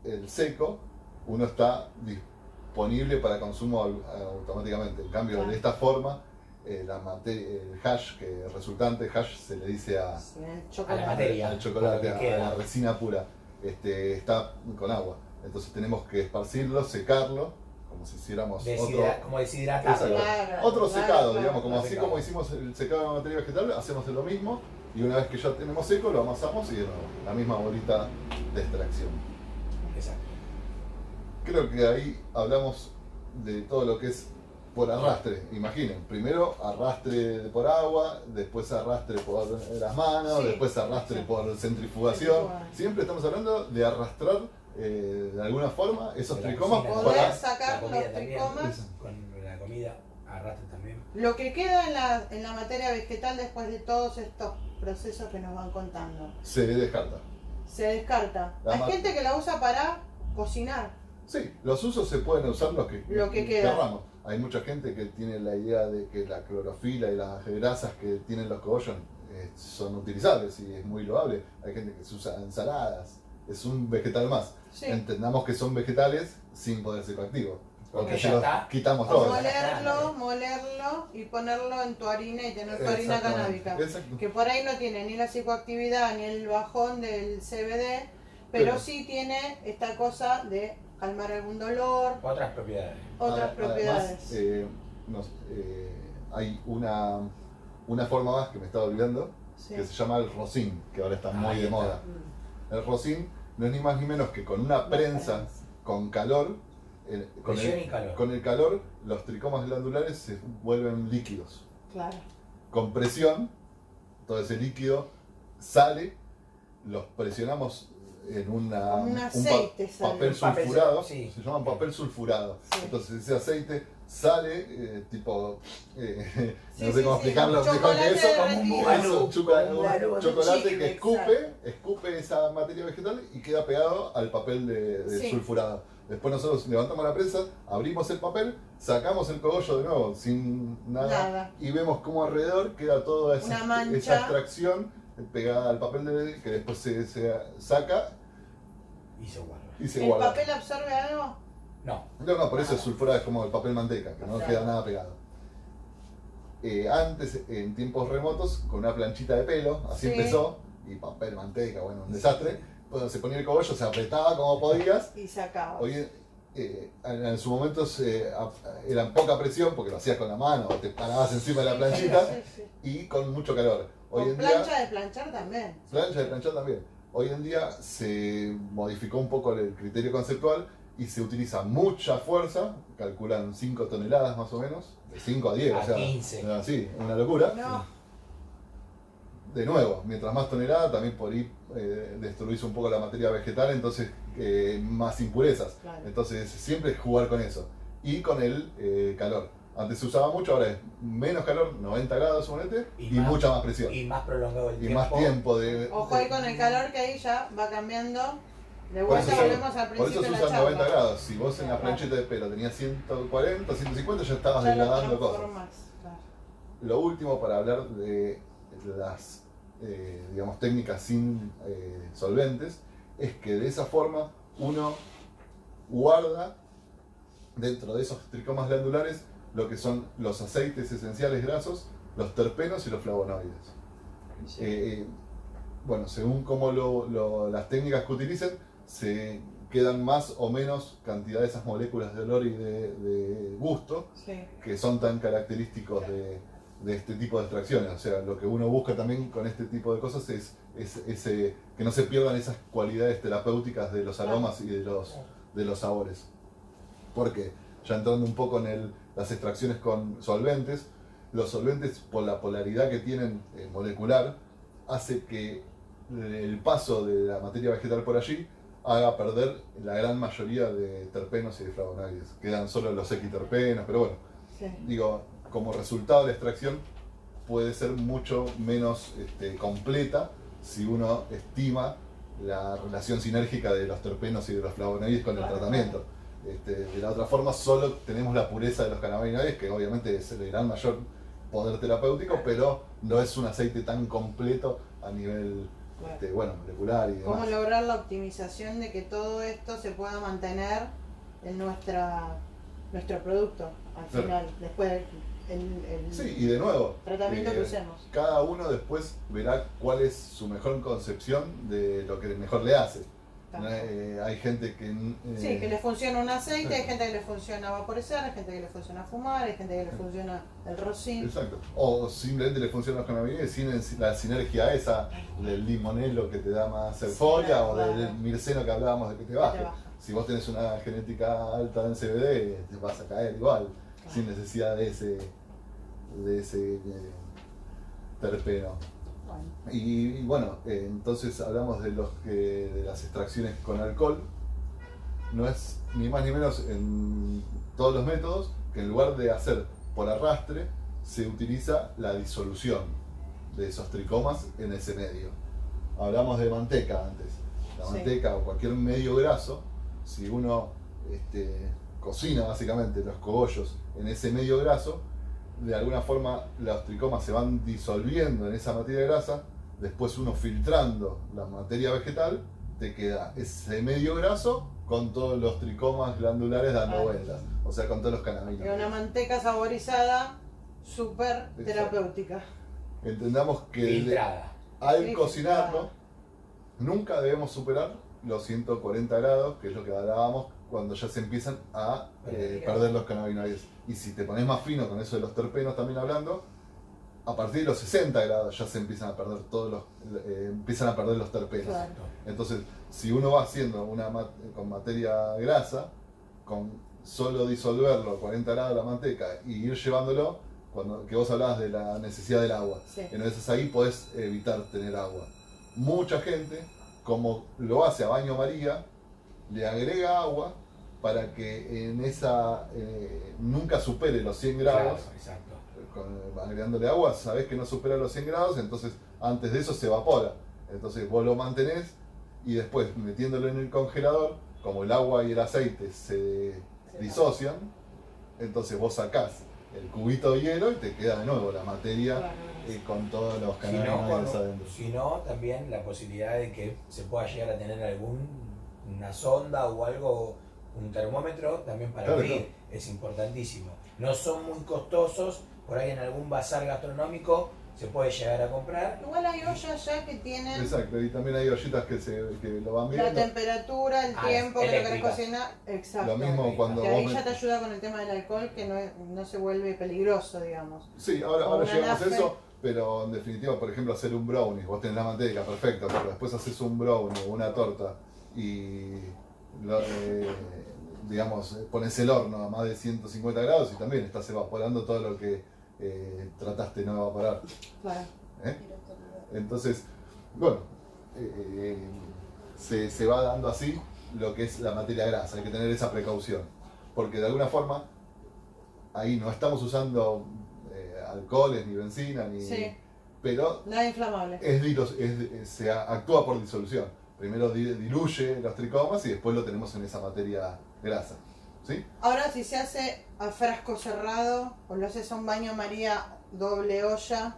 el seco, uno está disponible para consumo au- automáticamente. En cambio, Claro. de esta forma, eh, la mate- el hash, que el resultante hash se le dice a, el chocolate. materia. al chocolate, a, la resina pura, este, está con agua. Entonces tenemos que esparcirlo, secarlo, como si hiciéramos otro, como deshidratarlo. Claro, otro claro, secado, claro. digamos, como así secado. como hicimos el secado de materia vegetal, hacemos lo mismo y una vez que ya tenemos seco lo amasamos y de nuevo, la misma bolita de extracción. Exacto. Creo que ahí hablamos de todo lo que es por arrastre. Imaginen, primero arrastre por agua, después arrastre por las manos, Sí, después arrastre por centrifugación. Siempre estamos hablando de arrastrar eh, de alguna forma esos tricomas cocina. Poder para... sacar los tricomas. Con la comida arrastre también. Lo que queda en la, en la materia vegetal después de todos estos procesos que nos van contando. Se descarta. Se descarta. La Hay gente que la usa para cocinar. Sí, los usos se pueden usar los que, Lo que queda. Hay mucha gente que tiene la idea de que la clorofila y las grasas que tienen los cogollos eh, son utilizables y es muy loable. Hay gente que se usa en ensaladas. Es un vegetal más. Sí. Entendamos que son vegetales sin poder psicoactivo. Porque se los está. quitamos todos. molerlo, molerlo y ponerlo en tu harina y tener tu harina canábica. Exacto. Que por ahí no tiene ni la psicoactividad ni el bajón del CBD, pero Pero- sí tiene esta cosa de calmar algún dolor, Otras propiedades. otras Ade- propiedades. Además, eh, nos- eh, hay una, una forma más que me estaba olvidando, Sí. que se llama el rosin, que ahora está muy Ahí de está. moda. Mm. El rosin no es ni más ni menos que con una prensa con calor, eh, con, Presión el, y calor. con el calor los tricomas glandulares se vuelven líquidos. Claro. Con presión, todo ese líquido sale, los presionamos en una, Como un pa- aceite sale. papel Un papel, sulfurado, sí. se llama papel sulfurado. Sí. Entonces ese aceite sale eh, tipo, eh, Sí, no sé sí, cómo explicarlo mejor que eso, como un chocolate chicle, que escupe, escupe esa materia vegetal y queda pegado al papel de, de Sí. sulfurado. Después nosotros levantamos la prensa, abrimos el papel, sacamos el cogollo de nuevo sin nada, Nada. y vemos cómo alrededor queda toda esa, esa extracción pegada al papel de, que después se, se saca Y se guarda. y se ¿El guarda. papel absorbe algo? No. No, no, por eso es sulfurado, es como el papel manteca, que no Claro. queda nada pegado. Eh, antes, en tiempos remotos, con una planchita de pelo, así Sí. empezó, y papel manteca, bueno, un desastre. bueno, se ponía el cogollo, se apretaba como podías. Y se acaba. Hoy, en- eh, en, en su momento se, a- poca presión porque lo hacías con la mano, o te parabas encima de la planchita Sí, sí. y con mucho calor. Hoy Con en día, plancha de planchar también. plancha de planchar también. Hoy en día se modificó un poco el criterio conceptual y se utiliza mucha fuerza, calculan 5 toneladas más o menos, de 5 a 10, A o sea, 15. así, una locura. No, De nuevo, mientras más tonelada, también por ahí eh, destruís un poco la materia vegetal, entonces eh, más impurezas. Claro. Entonces siempre es jugar con eso. Y con el eh, calor. Antes se usaba mucho, ahora es menos calor, 90 grados suponete, y, Y más- mucha más presión. Y más prolongado el Y tiempo. más tiempo de... ojo ahí con el calor que ahí ya va cambiando. De Por vuelta eso, volvemos al por principio eso se la usan charla. 90 grados. Si vos en la plancheta de pelo tenías 140, 150, ya estabas Ya degradando cosas. claro. Lo último para hablar de las eh, digamos, técnicas sin eh, solventes es que de esa forma uno guarda dentro de esos tricomas glandulares lo que son los aceites esenciales grasos, los terpenos y los flavonoides. Eh, bueno, según cómo lo- lo- las técnicas que utilicen, se quedan más o menos cantidad de esas moléculas de olor y de, de gusto Sí. que son tan característicos de, de este tipo de extracciones. O sea, lo que uno busca también con este tipo de cosas es, que no se pierdan esas cualidades terapéuticas de los aromas y de los, de los sabores. Porque, ya entrando un poco en el- las extracciones con solventes, los solventes por la polaridad que tienen eh, molecular, hace que el paso de la materia vegetal por allí haga perder la gran mayoría de terpenos y de flavonoides. Quedan solo los equiterpenos, pero bueno, Sí. digo, como resultado de la extracción puede ser mucho menos este, completa si uno estima la relación sinérgica de los terpenos y de los flavonoides con el tratamiento. Este, de la otra forma, solo tenemos la pureza de los cannabinoides, que obviamente es el gran mayor poder terapéutico, pero no es un aceite tan completo a nivel Claro. este, bueno, molecular y ¿Cómo demás. lograr la optimización de que todo esto se pueda mantener en nuestra nuestro producto al Claro. final, después del el, el Sí, y de nuevo, tratamiento que eh, usemos? cada uno después verá cuál es su mejor concepción de lo que mejor le hace. Eh, hay gente que... eh, Sí, que le funciona un aceite, hay gente que le funciona vaporizar, hay gente que le funciona fumar, hay gente que le funciona el rocín. Exacto. O simplemente le funciona los cannabinoides sin la sinergia esa del limonelo que te da más euforia o claro. del mirceno que hablábamos de que te baje. te baja. Si vos tenés una genética alta en CBD, te vas a caer igual, Claro. sin necesidad de ese, de ese eh, terpeno. Y, y bueno, eh, entonces hablamos de los que de las extracciones con alcohol. No es ni más ni menos en todos los métodos que en lugar de hacer por arrastre, se utiliza la disolución de esos tricomas en ese medio. Hablamos de manteca antes. La Sí. manteca o cualquier medio graso, si uno este, cocina básicamente los cogollos en ese medio graso, de alguna forma los tricomas se van disolviendo en esa materia grasa, después uno filtrando la materia vegetal, te queda ese medio graso con todos los tricomas glandulares dando vueltas, o sea, con todos los y cannabinoides. una manteca saborizada súper terapéutica. Entendamos que Filtrada. al cocinarlo, nunca debemos superar los 140 grados, que es lo que hablábamos cuando ya se empiezan a eh, Perder. perder los cannabinoides. Y si te pones más fino con eso de los terpenos también hablando, a partir de los 60 grados ya se empiezan a perder todos los, eh, empiezan a perder los terpenos. Claro. Entonces, si uno va haciendo una con materia grasa, con solo disolverlo a 40 grados la manteca y ir llevándolo, cuando que vos hablabas de la necesidad del agua, Sí. entonces ahí podés evitar tener agua. Mucha gente, como lo hace a baño María, le agrega agua para que en esa eh, nunca supere los 100 grados Claro, exacto. con- agregándole agua, sabés que no supera los 100 grados, entonces antes de eso se evapora. Entonces vos lo mantenés y después metiéndolo en el congelador, como el agua y el aceite se Se disocian, entonces vos sacás el cubito de hielo y te queda de nuevo la materia eh, con todos los Si no, cannabinoides con- adentro. si no, también la posibilidad de que se pueda llegar a tener algún una sonda o algo, un termómetro también para Claro, medir, es importantísimo. No son muy costosos, por ahí en algún bazar gastronómico se puede llegar a comprar. Igual hay ollas ya que tienen Exacto, y también hay ollitas que, se, que lo van la viendo. temperatura, el Ah, tiempo que lo querés cocinar. Exacto. Lo mismo cuando Que ahí vos ya te ayuda con el tema del alcohol, que no, no se vuelve peligroso, digamos. Sí, ahora, ahora llegamos a eso, pero en definitiva, por ejemplo, hacer un brownie, vos tenés la manteca, perfecto, pero después haces un brownie o una torta y, lo, eh, digamos, pones el horno a más de 150 grados y también estás evaporando todo lo que eh, trataste de no evaporar. Claro. ¿eh? Entonces, bueno, eh, se, se va dando así lo que es la materia grasa, hay que tener esa precaución, porque de alguna forma ahí no estamos usando alcoholes ni benzina, ni, Sí. pero Nada inflamable. es, es- es- se actúa por disolución. Primero di- diluye los tricomas y después lo tenemos en esa materia grasa. ¿sí? Ahora, si se hace a frasco cerrado o lo haces a un baño María doble olla,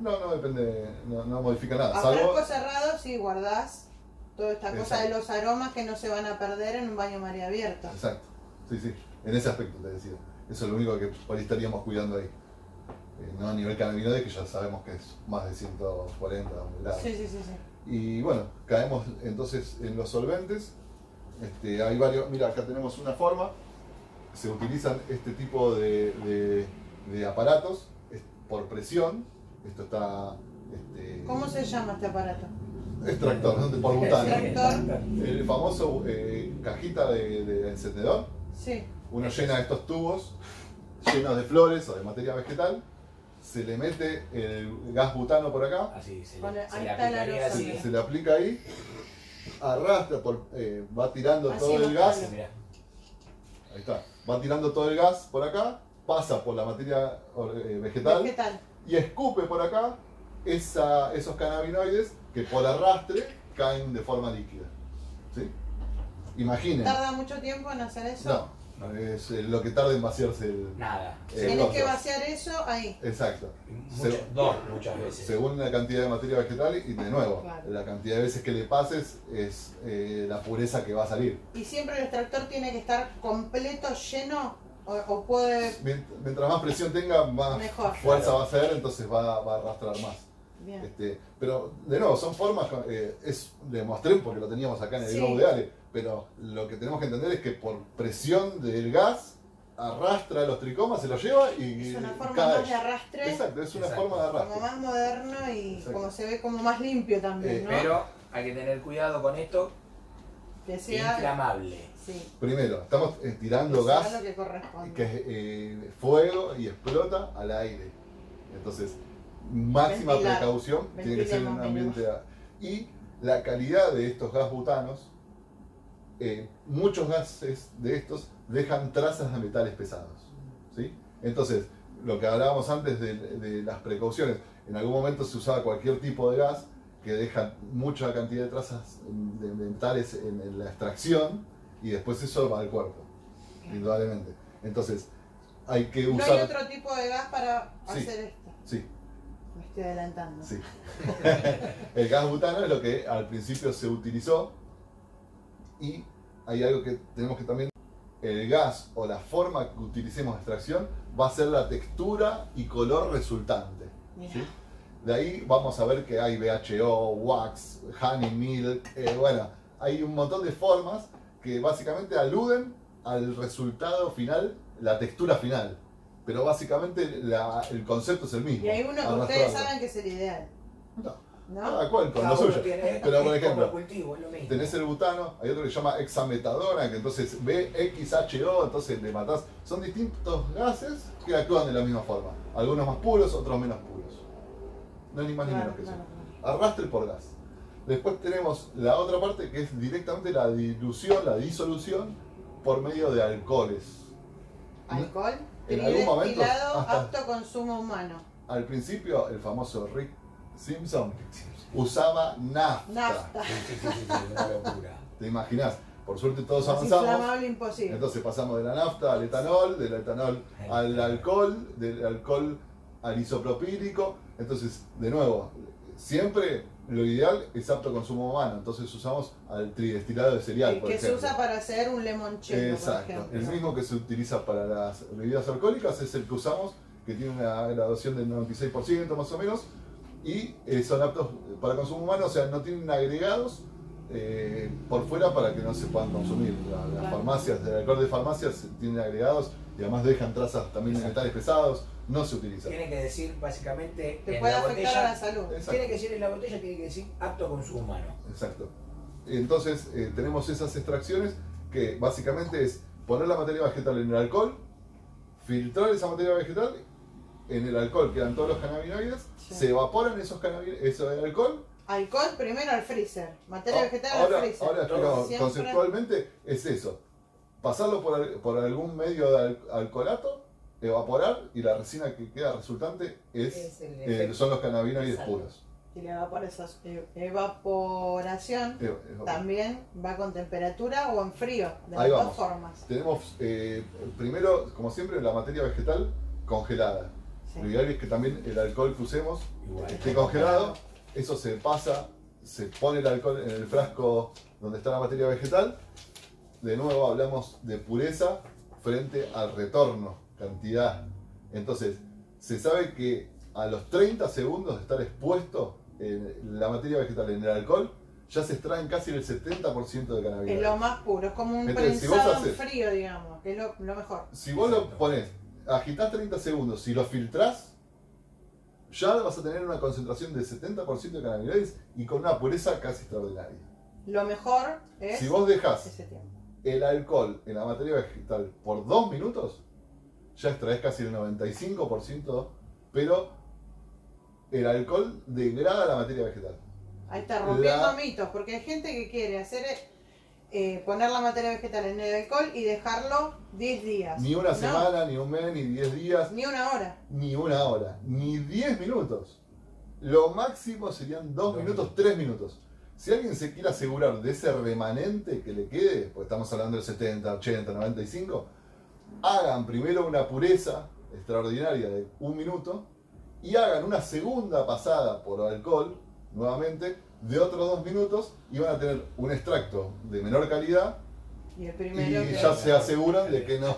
No, no depende, no, no modifica nada. a Salvo, frasco cerrado sí guardás toda esta cosa de los aromas que no se van a perder en un baño María abierto. Exacto, sí, sí, en ese aspecto te decía. Eso es lo único que por ahí estaríamos cuidando ahí. Eh, no a nivel cannabinoide, que ya sabemos que es más de 140 grados. Sí, sí, sí, sí. Y bueno, caemos entonces en los solventes. Este, hay varios, mira, acá tenemos una forma. Se utilizan este tipo de, de- de aparatos por presión. Esto está. Este, ¿Cómo se llama este aparato? Extractor, ¿no? por butano. Extractor. El famoso eh, cajita de, de encendedor. Sí. Uno llena estos tubos llenos de flores o de materia vegetal. Se le mete el gas butano por acá. Así se, le, se ahí le está el aplicaría así. Se, se le aplica ahí, arrastra, por, eh, va tirando Así todo el gas, Mirá. ahí está, va tirando todo el gas por acá, pasa por la materia eh, vegetal Vegetal. y escupe por acá esa- esos cannabinoides que por arrastre caen de forma líquida. ¿sí? Imaginen, ¿Tarda mucho tiempo en hacer eso? no, es eh, lo que tarda en vaciarse el... Nada. Eh, Tienes que vaciar eso ahí. Exacto. Mucho- Se- dos muchas veces. Según la cantidad de materia vegetal y de nuevo, Claro. la cantidad de veces que le pases es eh, la pureza que va a salir. Y siempre el extractor tiene que estar completo, lleno, o, o puede... Mient- Mientras más presión tenga, más Mejor. fuerza Claro. va a hacer, entonces va, va a arrastrar más. Bien. Este, pero, de nuevo, son formas, eh, es demostré porque lo teníamos acá en el Sí. globo de Ale, pero lo que tenemos que entender es que por presión del gas arrastra los tricomas, se los lleva y Es una forma más de arrastre, Exacto, es una Exacto. forma de como arrastre. más moderno y Exacto. como se ve como más limpio también, Eh, ¿no? Pero hay que tener cuidado con esto. que sea... Inflamable. Sí, Primero, estamos eh, que tirando gas lo que corresponde. que es eh, fuego y explota al aire. Entonces, máxima Ventilar. precaución tiene que ser en un ambiente. a- Y la calidad de estos gas butanos, eh, muchos gases de estos dejan trazas de metales pesados. ¿sí? Entonces, lo que hablábamos antes de, de las precauciones, en algún momento se usaba cualquier tipo de gas que deja mucha cantidad de trazas de de metales en, en la extracción y después eso va al cuerpo, indudablemente. Entonces, hay que No usar... hay otro tipo de gas para Sí. hacer esto. Sí, Me estoy adelantando. sí. el gas butano es lo que al principio se utilizó y hay algo que tenemos que también... El gas o la forma que utilicemos de extracción va a ser la textura y color resultante. ¿sí? De ahí vamos a ver que hay BHO, wax, honey milk, eh, bueno, hay un montón de formas que básicamente aluden al resultado final, la textura final. Pero básicamente la- el concepto es el mismo. Y hay uno que ustedes saben que es el ideal. No. ¿No? Cada cual con Cada lo suyo. tiene- Pero por ejemplo, cultivo, tenés el butano, hay otro que se llama hexametadona, que entonces BXHO, entonces le matás. Son distintos gases que actúan de la misma forma. Algunos más puros, otros menos puros. No es ni más ni Claro, menos que eso. claro. Arrastre por gas. Después tenemos la otra parte que es directamente la dilución, la disolución por medio de alcoholes. Alcohol, En algún momento, hasta- humano. Al principio, el famoso Rick Simpson usaba nafta. Nafta. ¿Te imaginas? Por suerte todos Más avanzamos. imposible. Entonces pasamos de la nafta al etanol, del etanol al alcohol, del alcohol al isopropílico. Entonces, de nuevo, siempre lo ideal es apto consumo humano. Entonces usamos al tridestilado de cereal, El por que se usa para hacer un limoncello, por Exacto. ejemplo. El mismo que se utiliza para las bebidas alcohólicas es el que usamos que tienen una graduación del 96% más o menos, y eh, son aptos para consumo humano, o sea, no tienen agregados eh, por fuera para que no se puedan consumir. La- las Claro. farmacias, el alcohol de farmacias tienen agregados y además dejan trazas también de metales pesados, no se utiliza. Tiene que decir básicamente Te en puede la afectar botella. a la salud. Exacto. Tiene que decir en la botella, tiene que decir apto consumo humano. Exacto. Entonces eh, tenemos esas extracciones que básicamente es poner la materia vegetal en el alcohol, filtrar esa materia vegetal, en el alcohol quedan todos los cannabinoides, Sí. se evaporan esos cannabinoides, eso del alcohol. Alcohol primero al freezer. Materia Ah, vegetal ahora, al freezer. ahora explicamos, Siempre- conceptualmente es eso. Pasarlo por, al- por algún medio de al- alcoholato, evaporar y la resina que queda resultante es, eh, son los cannabinoides Exacto. puros. Y la eh, evaporación eh, también va con temperatura o en frío, de Ahí las vamos. dos formas. Tenemos eh, primero, como siempre, la materia vegetal congelada. Sí. Lo ideal es que también el alcohol que usemos Igual. esté congelado, eso se pasa, se pone el alcohol en el frasco donde está la materia vegetal. De nuevo hablamos de pureza frente al retorno, cantidad. Entonces, se sabe que a los 30 segundos de estar expuesto en la materia vegetal en el alcohol, ya se extraen casi el 70% de Es cannabinoides. lo más puro, es como un Entonces, si prensado haces- en frío, digamos, que es lo, lo mejor. Si vos lo pones, agitás 30 segundos, si lo filtrás, ya vas a tener una concentración del 70% de cannabinoides y con una pureza casi extraordinaria. Lo mejor es Si vos dejás ese el alcohol en la materia vegetal por dos minutos, ya extraes casi el 95%, pero el alcohol degrada la materia vegetal. Ahí está rompiendo La- mitos, porque hay gente que quiere hacer eh, poner la materia vegetal en el alcohol y dejarlo 10 días. Ni una No, semana, ni un mes, ni 10 días, Ni una hora. ni una hora, ni 10 minutos. Lo máximo serían 2 Dos minutos, minutos. 3 minutos. Si alguien se quiere asegurar de ese remanente que le quede, pues estamos hablando del 70, 80, 95, hagan primero una pureza extraordinaria de un minuto y hagan una segunda pasada por alcohol, nuevamente, de otros dos minutos y van a tener un extracto de menor calidad Y el y primero que- ya se aseguran de que no,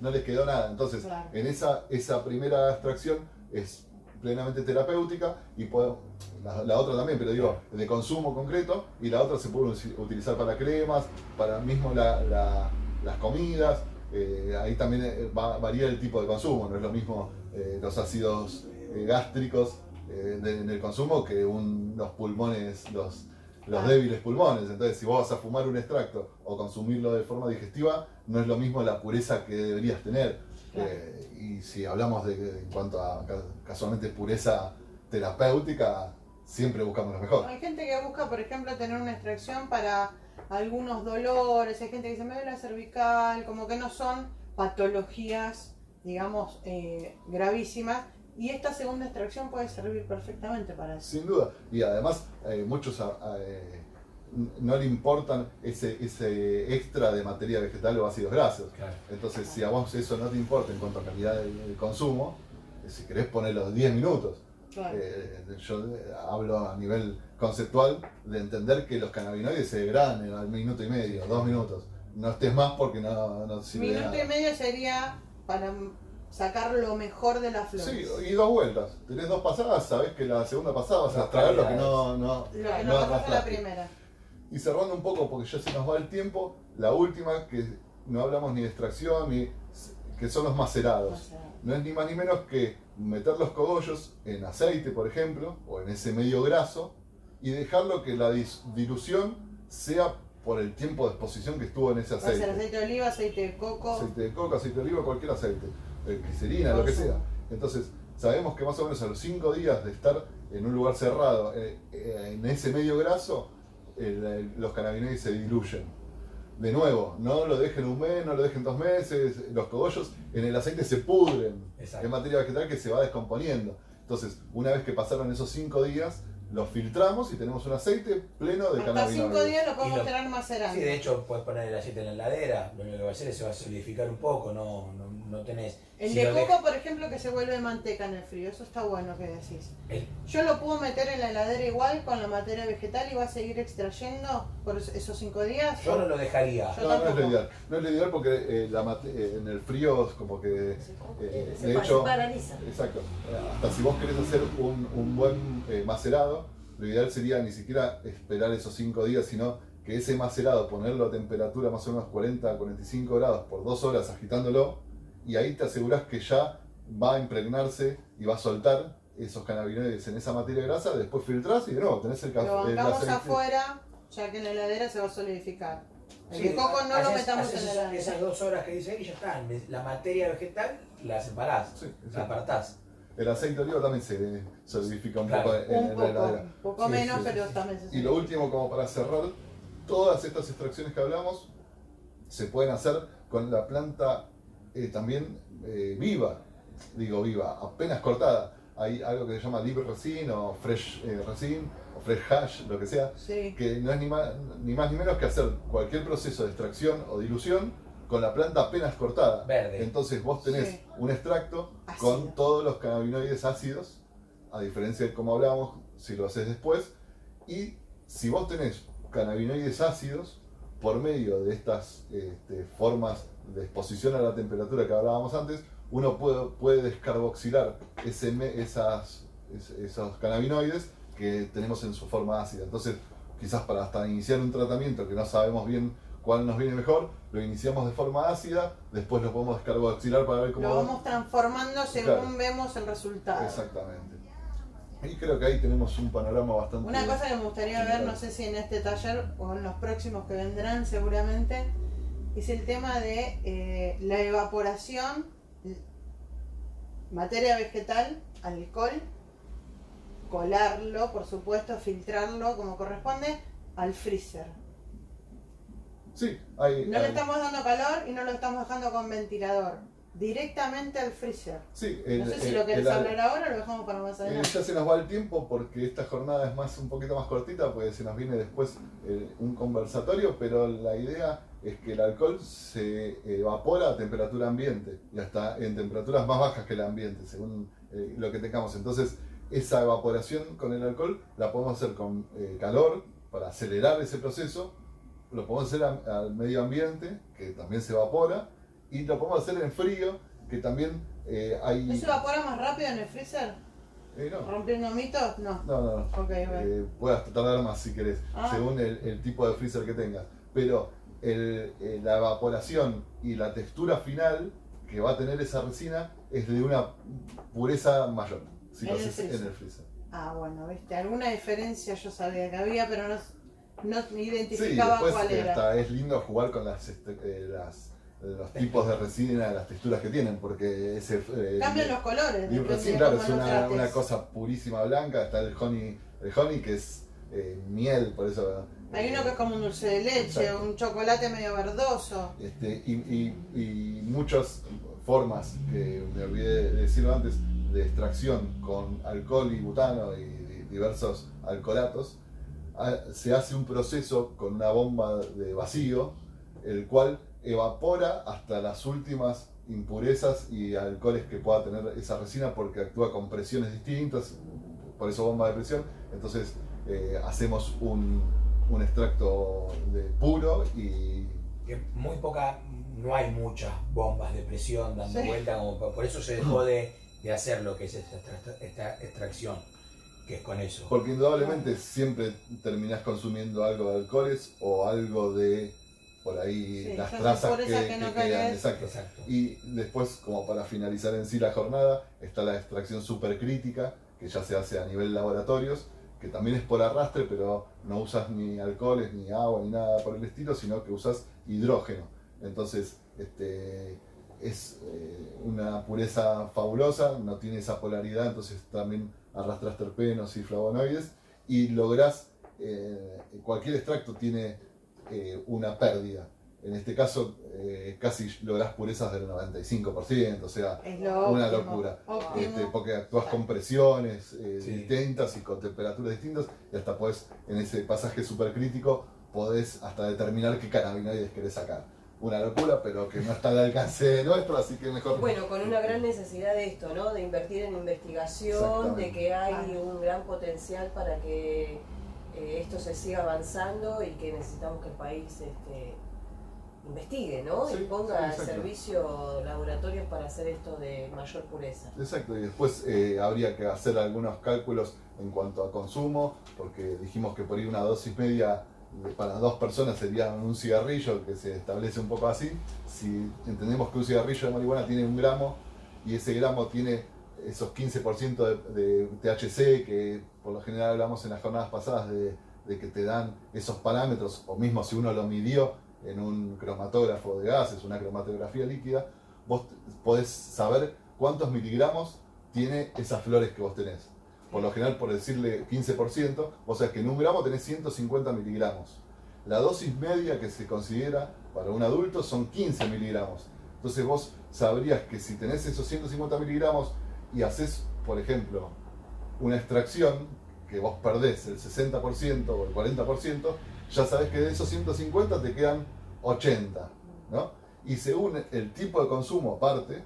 no les quedó nada. Entonces, Claro. en esa, esa primera extracción es plenamente terapéutica y puedo, la, la otra también, pero digo, de consumo concreto, y la otra se puede utilizar para cremas, para mismo la- la- las comidas. eh, ahí también eh, va, varía el tipo de consumo, no es lo mismo eh, los ácidos eh, gástricos eh, de- en el consumo que un- los pulmones, los, los Ah. débiles pulmones. Entonces, si vos vas a fumar un extracto o consumirlo de forma digestiva, no es lo mismo la pureza que deberías tener. Claro. Eh, y si hablamos de en cuanto a ca- casualmente pureza terapéutica, siempre buscamos lo mejor. Hay gente que busca, por ejemplo, tener una extracción para algunos dolores. Hay gente que dice, me duele la cervical, como que no son patologías, digamos, eh, gravísimas. Y esta segunda extracción puede servir perfectamente para eso. Sin duda. Y además, eh, muchos a- a- eh, no le importan ese, ese extra de materia vegetal o ácidos grasos. Claro. Entonces, si a vos eso no te importa en cuanto a calidad de, consumo, si querés ponerlo 10 minutos, Claro. Eh, yo eh, hablo a nivel conceptual de entender que los cannabinoides se degradan en al minuto y medio, dos minutos. No estés más porque no, no sirve de Minuto nada. y medio sería para sacar lo mejor de las flores. Sí, y dos vueltas. Tenés dos pasadas, sabés que la segunda pasada vas a Las traer lo que no, no, Lo que no no pasaste la arrastraste. primera. Y cerrando un poco, porque ya se nos va el tiempo, la última, que no hablamos ni de extracción, ni que son los macerados. O sea, No es ni más ni menos que meter los cogollos en aceite, por ejemplo, o en ese medio graso, y dejarlo que la dis- dilución sea por el tiempo de exposición que estuvo en ese va a ser aceite. aceite de oliva, aceite de coco. Aceite de coco, aceite de oliva, cualquier aceite, glicerina, lo que sea. Entonces, sabemos que más o menos a los 5 días de estar en un lugar cerrado, eh, eh, en ese medio graso, los cannabinoides se diluyen. De nuevo, no lo dejen un mes, no lo dejen dos meses, los cogollos en el aceite se pudren, Exacto. es materia vegetal que se va descomponiendo. Entonces, una vez que pasaron esos 5 días, los filtramos y tenemos un aceite pleno de Hasta cannabinoides. 5 días lo podemos tener macerando. Sí, de hecho puedes poner el aceite en la heladera, lo único que va a hacer es se va a solidificar un poco, no, no, no tenés El Si de coco, deja- por ejemplo, que se vuelve manteca en el frío, eso está bueno que decís. el- Yo lo puedo meter en la heladera igual con la materia vegetal y va a seguir extrayendo por es- esos cinco días. yo no lo dejaría. Yo No, no es tampoco. lo ideal. No es lo ideal porque eh, la mate- eh, en el frío es como que. eh, se, de pa- hecho, se paraliza. Exacto. Hasta si vos querés hacer un, un buen eh, macerado, lo ideal sería ni siquiera esperar esos 5 días, sino que ese macerado, ponerlo a temperatura más o menos 40 a 45 grados por dos horas agitándolo, y ahí te aseguras que ya va a impregnarse y va a soltar esos cannabinoides en esa materia grasa, después filtrás y de nuevo tenés el café. Lo bancamos afuera, ya que en la heladera se va a solidificar. El Sí, coco no lo metamos en la esas- heladera. Esas dos horas que dice ahí ya están. La materia vegetal la separás, Sí, la apartás. El aceite de oliva también se solidifica un Claro. poco en, Un en la poco, heladera. un poco Sí, menos, sí. pero también se Y lo último, como para cerrar, todas estas extracciones que hablamos se pueden hacer con la planta eh, también eh, viva, digo viva, apenas cortada. Hay algo que se llama live resin o fresh eh, resin o fresh hash, lo que sea, Sí. que no es ni más, ni más ni menos que hacer cualquier proceso de extracción o dilución con la planta apenas cortada. Verde. Entonces vos tenés Sí. un extracto Ácido. con todos los cannabinoides ácidos, a diferencia de como hablábamos, si lo haces después. Y si vos tenés cannabinoides ácidos, por medio de estas este, formas de exposición a la temperatura que hablábamos antes, uno puede, puede descarboxilar ese, esas, es- esos cannabinoides que tenemos en su forma ácida. Entonces, quizás para hasta iniciar un tratamiento que no sabemos bien cuál nos viene mejor, lo iniciamos de forma ácida, después lo podemos descarboxilar para ver cómo Lo va. vamos transformando según Claro. vemos el resultado. Exactamente. Y creo que ahí tenemos un panorama bastante... Una cosa que me gustaría ver, no sé si en este taller o en los próximos que vendrán seguramente, es el tema de eh, la evaporación, materia vegetal, alcohol, colarlo, por supuesto, filtrarlo como corresponde al freezer. Sí, hay... No le estamos dando calor y no lo estamos dejando con ventilador. Directamente al freezer. Sí, No sé si lo querés hablar ahora o lo dejamos para más Eh, adelante. ya se nos va el tiempo porque esta jornada es más un poquito más cortita, porque se nos viene después eh, un conversatorio, pero la idea es que el alcohol se evapora a temperatura ambiente y hasta en temperaturas más bajas que el ambiente, según eh, lo que tengamos. Entonces, esa evaporación con el alcohol la podemos hacer con eh, calor para acelerar ese proceso, lo podemos hacer a- al medio ambiente, que también se evapora, y lo podemos hacer en frío, que también eh, hay... ¿Eso evapora más rápido en el freezer? Eh, no. ¿Rompiendo mitos? No. No, no, no. Ok, bueno. Eh, puede hasta tardar más si querés, Ah. según el, el tipo de freezer que tengas. Pero el- eh, la evaporación y la textura final que va a tener esa resina es de una pureza mayor si lo haces en el freezer. Ah, bueno, viste, alguna diferencia yo sabía que había, pero no, no Sí, identificaba después cuál eh, era. es lindo jugar con las, este, eh, las- los tipos de resina, las texturas que tienen, porque ese... eh, Cambian los colores, Y de claro, es una, una cosa purísima blanca, está el honey, el honey que es eh, miel, por eso... Hay uno que es como un dulce de leche, Exacto. un chocolate medio verdoso. Este, y, y- y muchas formas que me olvidé de decirlo antes de extracción con alcohol y butano y, di- diversos alcoholatos ah, se hace un proceso con una bomba de vacío el cual evapora hasta las últimas impurezas y alcoholes que pueda tener esa resina porque actúa con presiones distintas por eso bomba de presión entonces eh, hacemos un, un extracto de puro y que muy poca, no hay muchas bombas de presión dando Sí. vuelta, como por eso se dejó de, de hacer lo que es esta, esta- esta extracción, que es con eso. Porque indudablemente siempre terminás consumiendo algo de alcoholes o algo de por ahí Sí, las trazas que, impurezas que no que quedan. Exacto. Exacto. Y después, como para finalizar en sí la jornada, está la extracción supercrítica, que ya se hace a nivel laboratorios, que también es por arrastre, pero no usas ni alcoholes, ni agua, ni nada por el estilo, sino que usas hidrógeno. Entonces, este, es eh, una pureza fabulosa, no tiene esa polaridad, entonces también arrastras terpenos y flavonoides y lográs, eh, cualquier extracto tiene eh, una pérdida. En este caso, eh, casi lográs purezas del 95%, o sea, lo una óptimo, locura. óptimo. Este, porque actúas con presiones eh, Sí. distintas y con temperaturas distintas, y hasta podés, en ese pasaje supercrítico, podés hasta determinar qué cannabinoides querés sacar. una locura, pero que no está al alcance de nuestro, así que mejor. Bueno, con una gran necesidad de esto, ¿no? De invertir en investigación, de que hay un gran potencial para que eh, esto se siga avanzando y que necesitamos que el país este, investigue, ¿no? Sí, y ponga sí, servicio laboratorios para hacer esto de mayor pureza. Exacto, y después eh, habría que hacer algunos cálculos en cuanto a consumo, porque dijimos que por ahí una dosis media para dos personas sería un cigarrillo que se establece un poco así. Si entendemos que un cigarrillo de marihuana tiene un gramo y ese gramo tiene esos 15% de, de THC que por lo general hablamos en las jornadas pasadas de, de que te dan esos parámetros, o mismo si uno lo midió en un cromatógrafo de gases, una cromatografía líquida, vos podés saber cuántos miligramos tiene esas flores que vos tenés. Por lo general, por decirle 15%, vos sabés que en un gramo tenés 150 miligramos. La dosis media que se considera para un adulto son 15 miligramos. Entonces vos sabrías que si tenés esos 150 miligramos y haces, por ejemplo, una extracción, que vos perdés el 60% o el 40%, ya sabés que de esos 150 te quedan 80, ¿no? Y según el tipo de consumo aparte,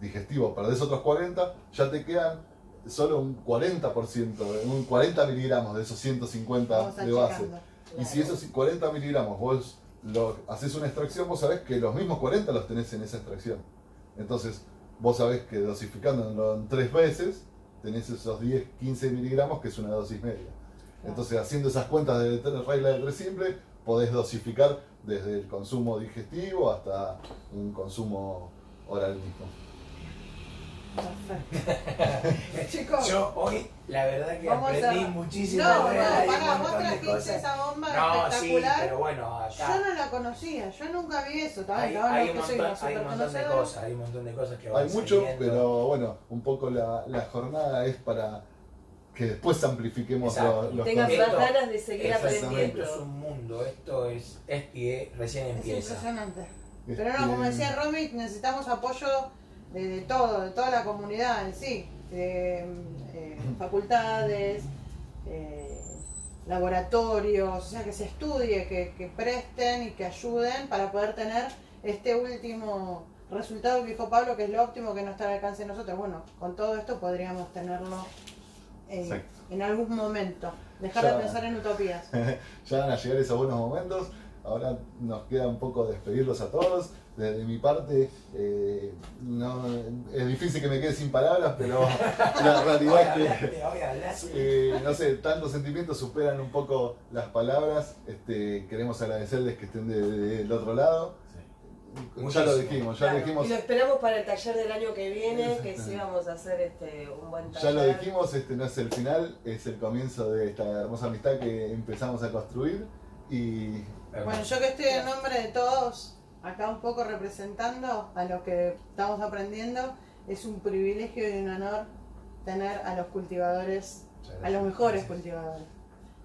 digestivo, perdés otros 40, ya te quedan solo un 40%, un 40 miligramos de esos 150 Vamos de base. Y si esos 40 miligramos vos lo, haces una extracción, vos sabés que los mismos 40 los tenés en esa extracción. Entonces, vos sabés que dosificándolo en tres veces, tenés esos 10, 15 miligramos, que es una dosis media. Entonces, haciendo esas cuentas de regla de tres simple, podés dosificar desde el consumo digestivo hasta un consumo oral mismo. Perfecto. Chicos, Yo hoy, la verdad que Vamos a- aprendí muchísimo. no, no, pará, vos trajiste esa bomba No, sí, espectacular. pero bueno, acá Yo no la conocía, yo nunca vi eso. También, hay, ahora hay que un soy montón, una hay un montón de cosas, hay un montón de cosas que van Hay mucho, saliendo. pero bueno, un poco la, la jornada es para que después amplifiquemos Exacto. lo- los Tengas más ganas de seguir aprendiendo. Esto es un mundo, esto es, es pie, recién Es empieza. impresionante. Este, Pero no, como decía Romy, necesitamos apoyo de, de todo, de toda la comunidad en sí, de eh, facultades, eh, laboratorios, o sea, que se estudie, que, que presten y que ayuden para poder tener este último resultado que dijo Pablo, que es lo óptimo que no está al alcance de nosotros. Bueno, con todo esto podríamos tenerlo eh, en algún momento, dejar Ya. de pensar en utopías. ya van a llegar esos buenos momentos. Ahora nos queda un poco despedirlos a todos. Desde mi parte, eh, no, es difícil que me quede sin palabras, pero la Hoy realidad es que, hablaste, eh, no sé, tantos sentimientos superan un poco las palabras. Este, queremos agradecerles que estén de- de- del otro lado. Ya lo dijimos, ya lo dijimos. Y lo esperamos para el taller del año que viene, que sí vamos a hacer este, un buen Ya taller. lo dijimos, este no es el final, es el comienzo de esta hermosa amistad que empezamos a construir. Y Bueno, yo que estoy en nombre de todos, acá un poco representando a lo que estamos aprendiendo, es un privilegio y un honor tener a los cultivadores, a los mejores cultivadores.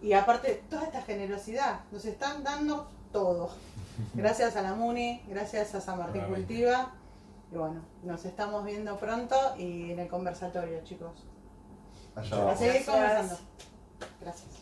Y aparte, toda esta generosidad, nos están dando todo. Gracias a la MUNI, gracias a San Martín Realmente. Cultiva. Y bueno, nos estamos viendo pronto y en el conversatorio, chicos. allá A vamos. seguir Gracias. conversando. Gracias.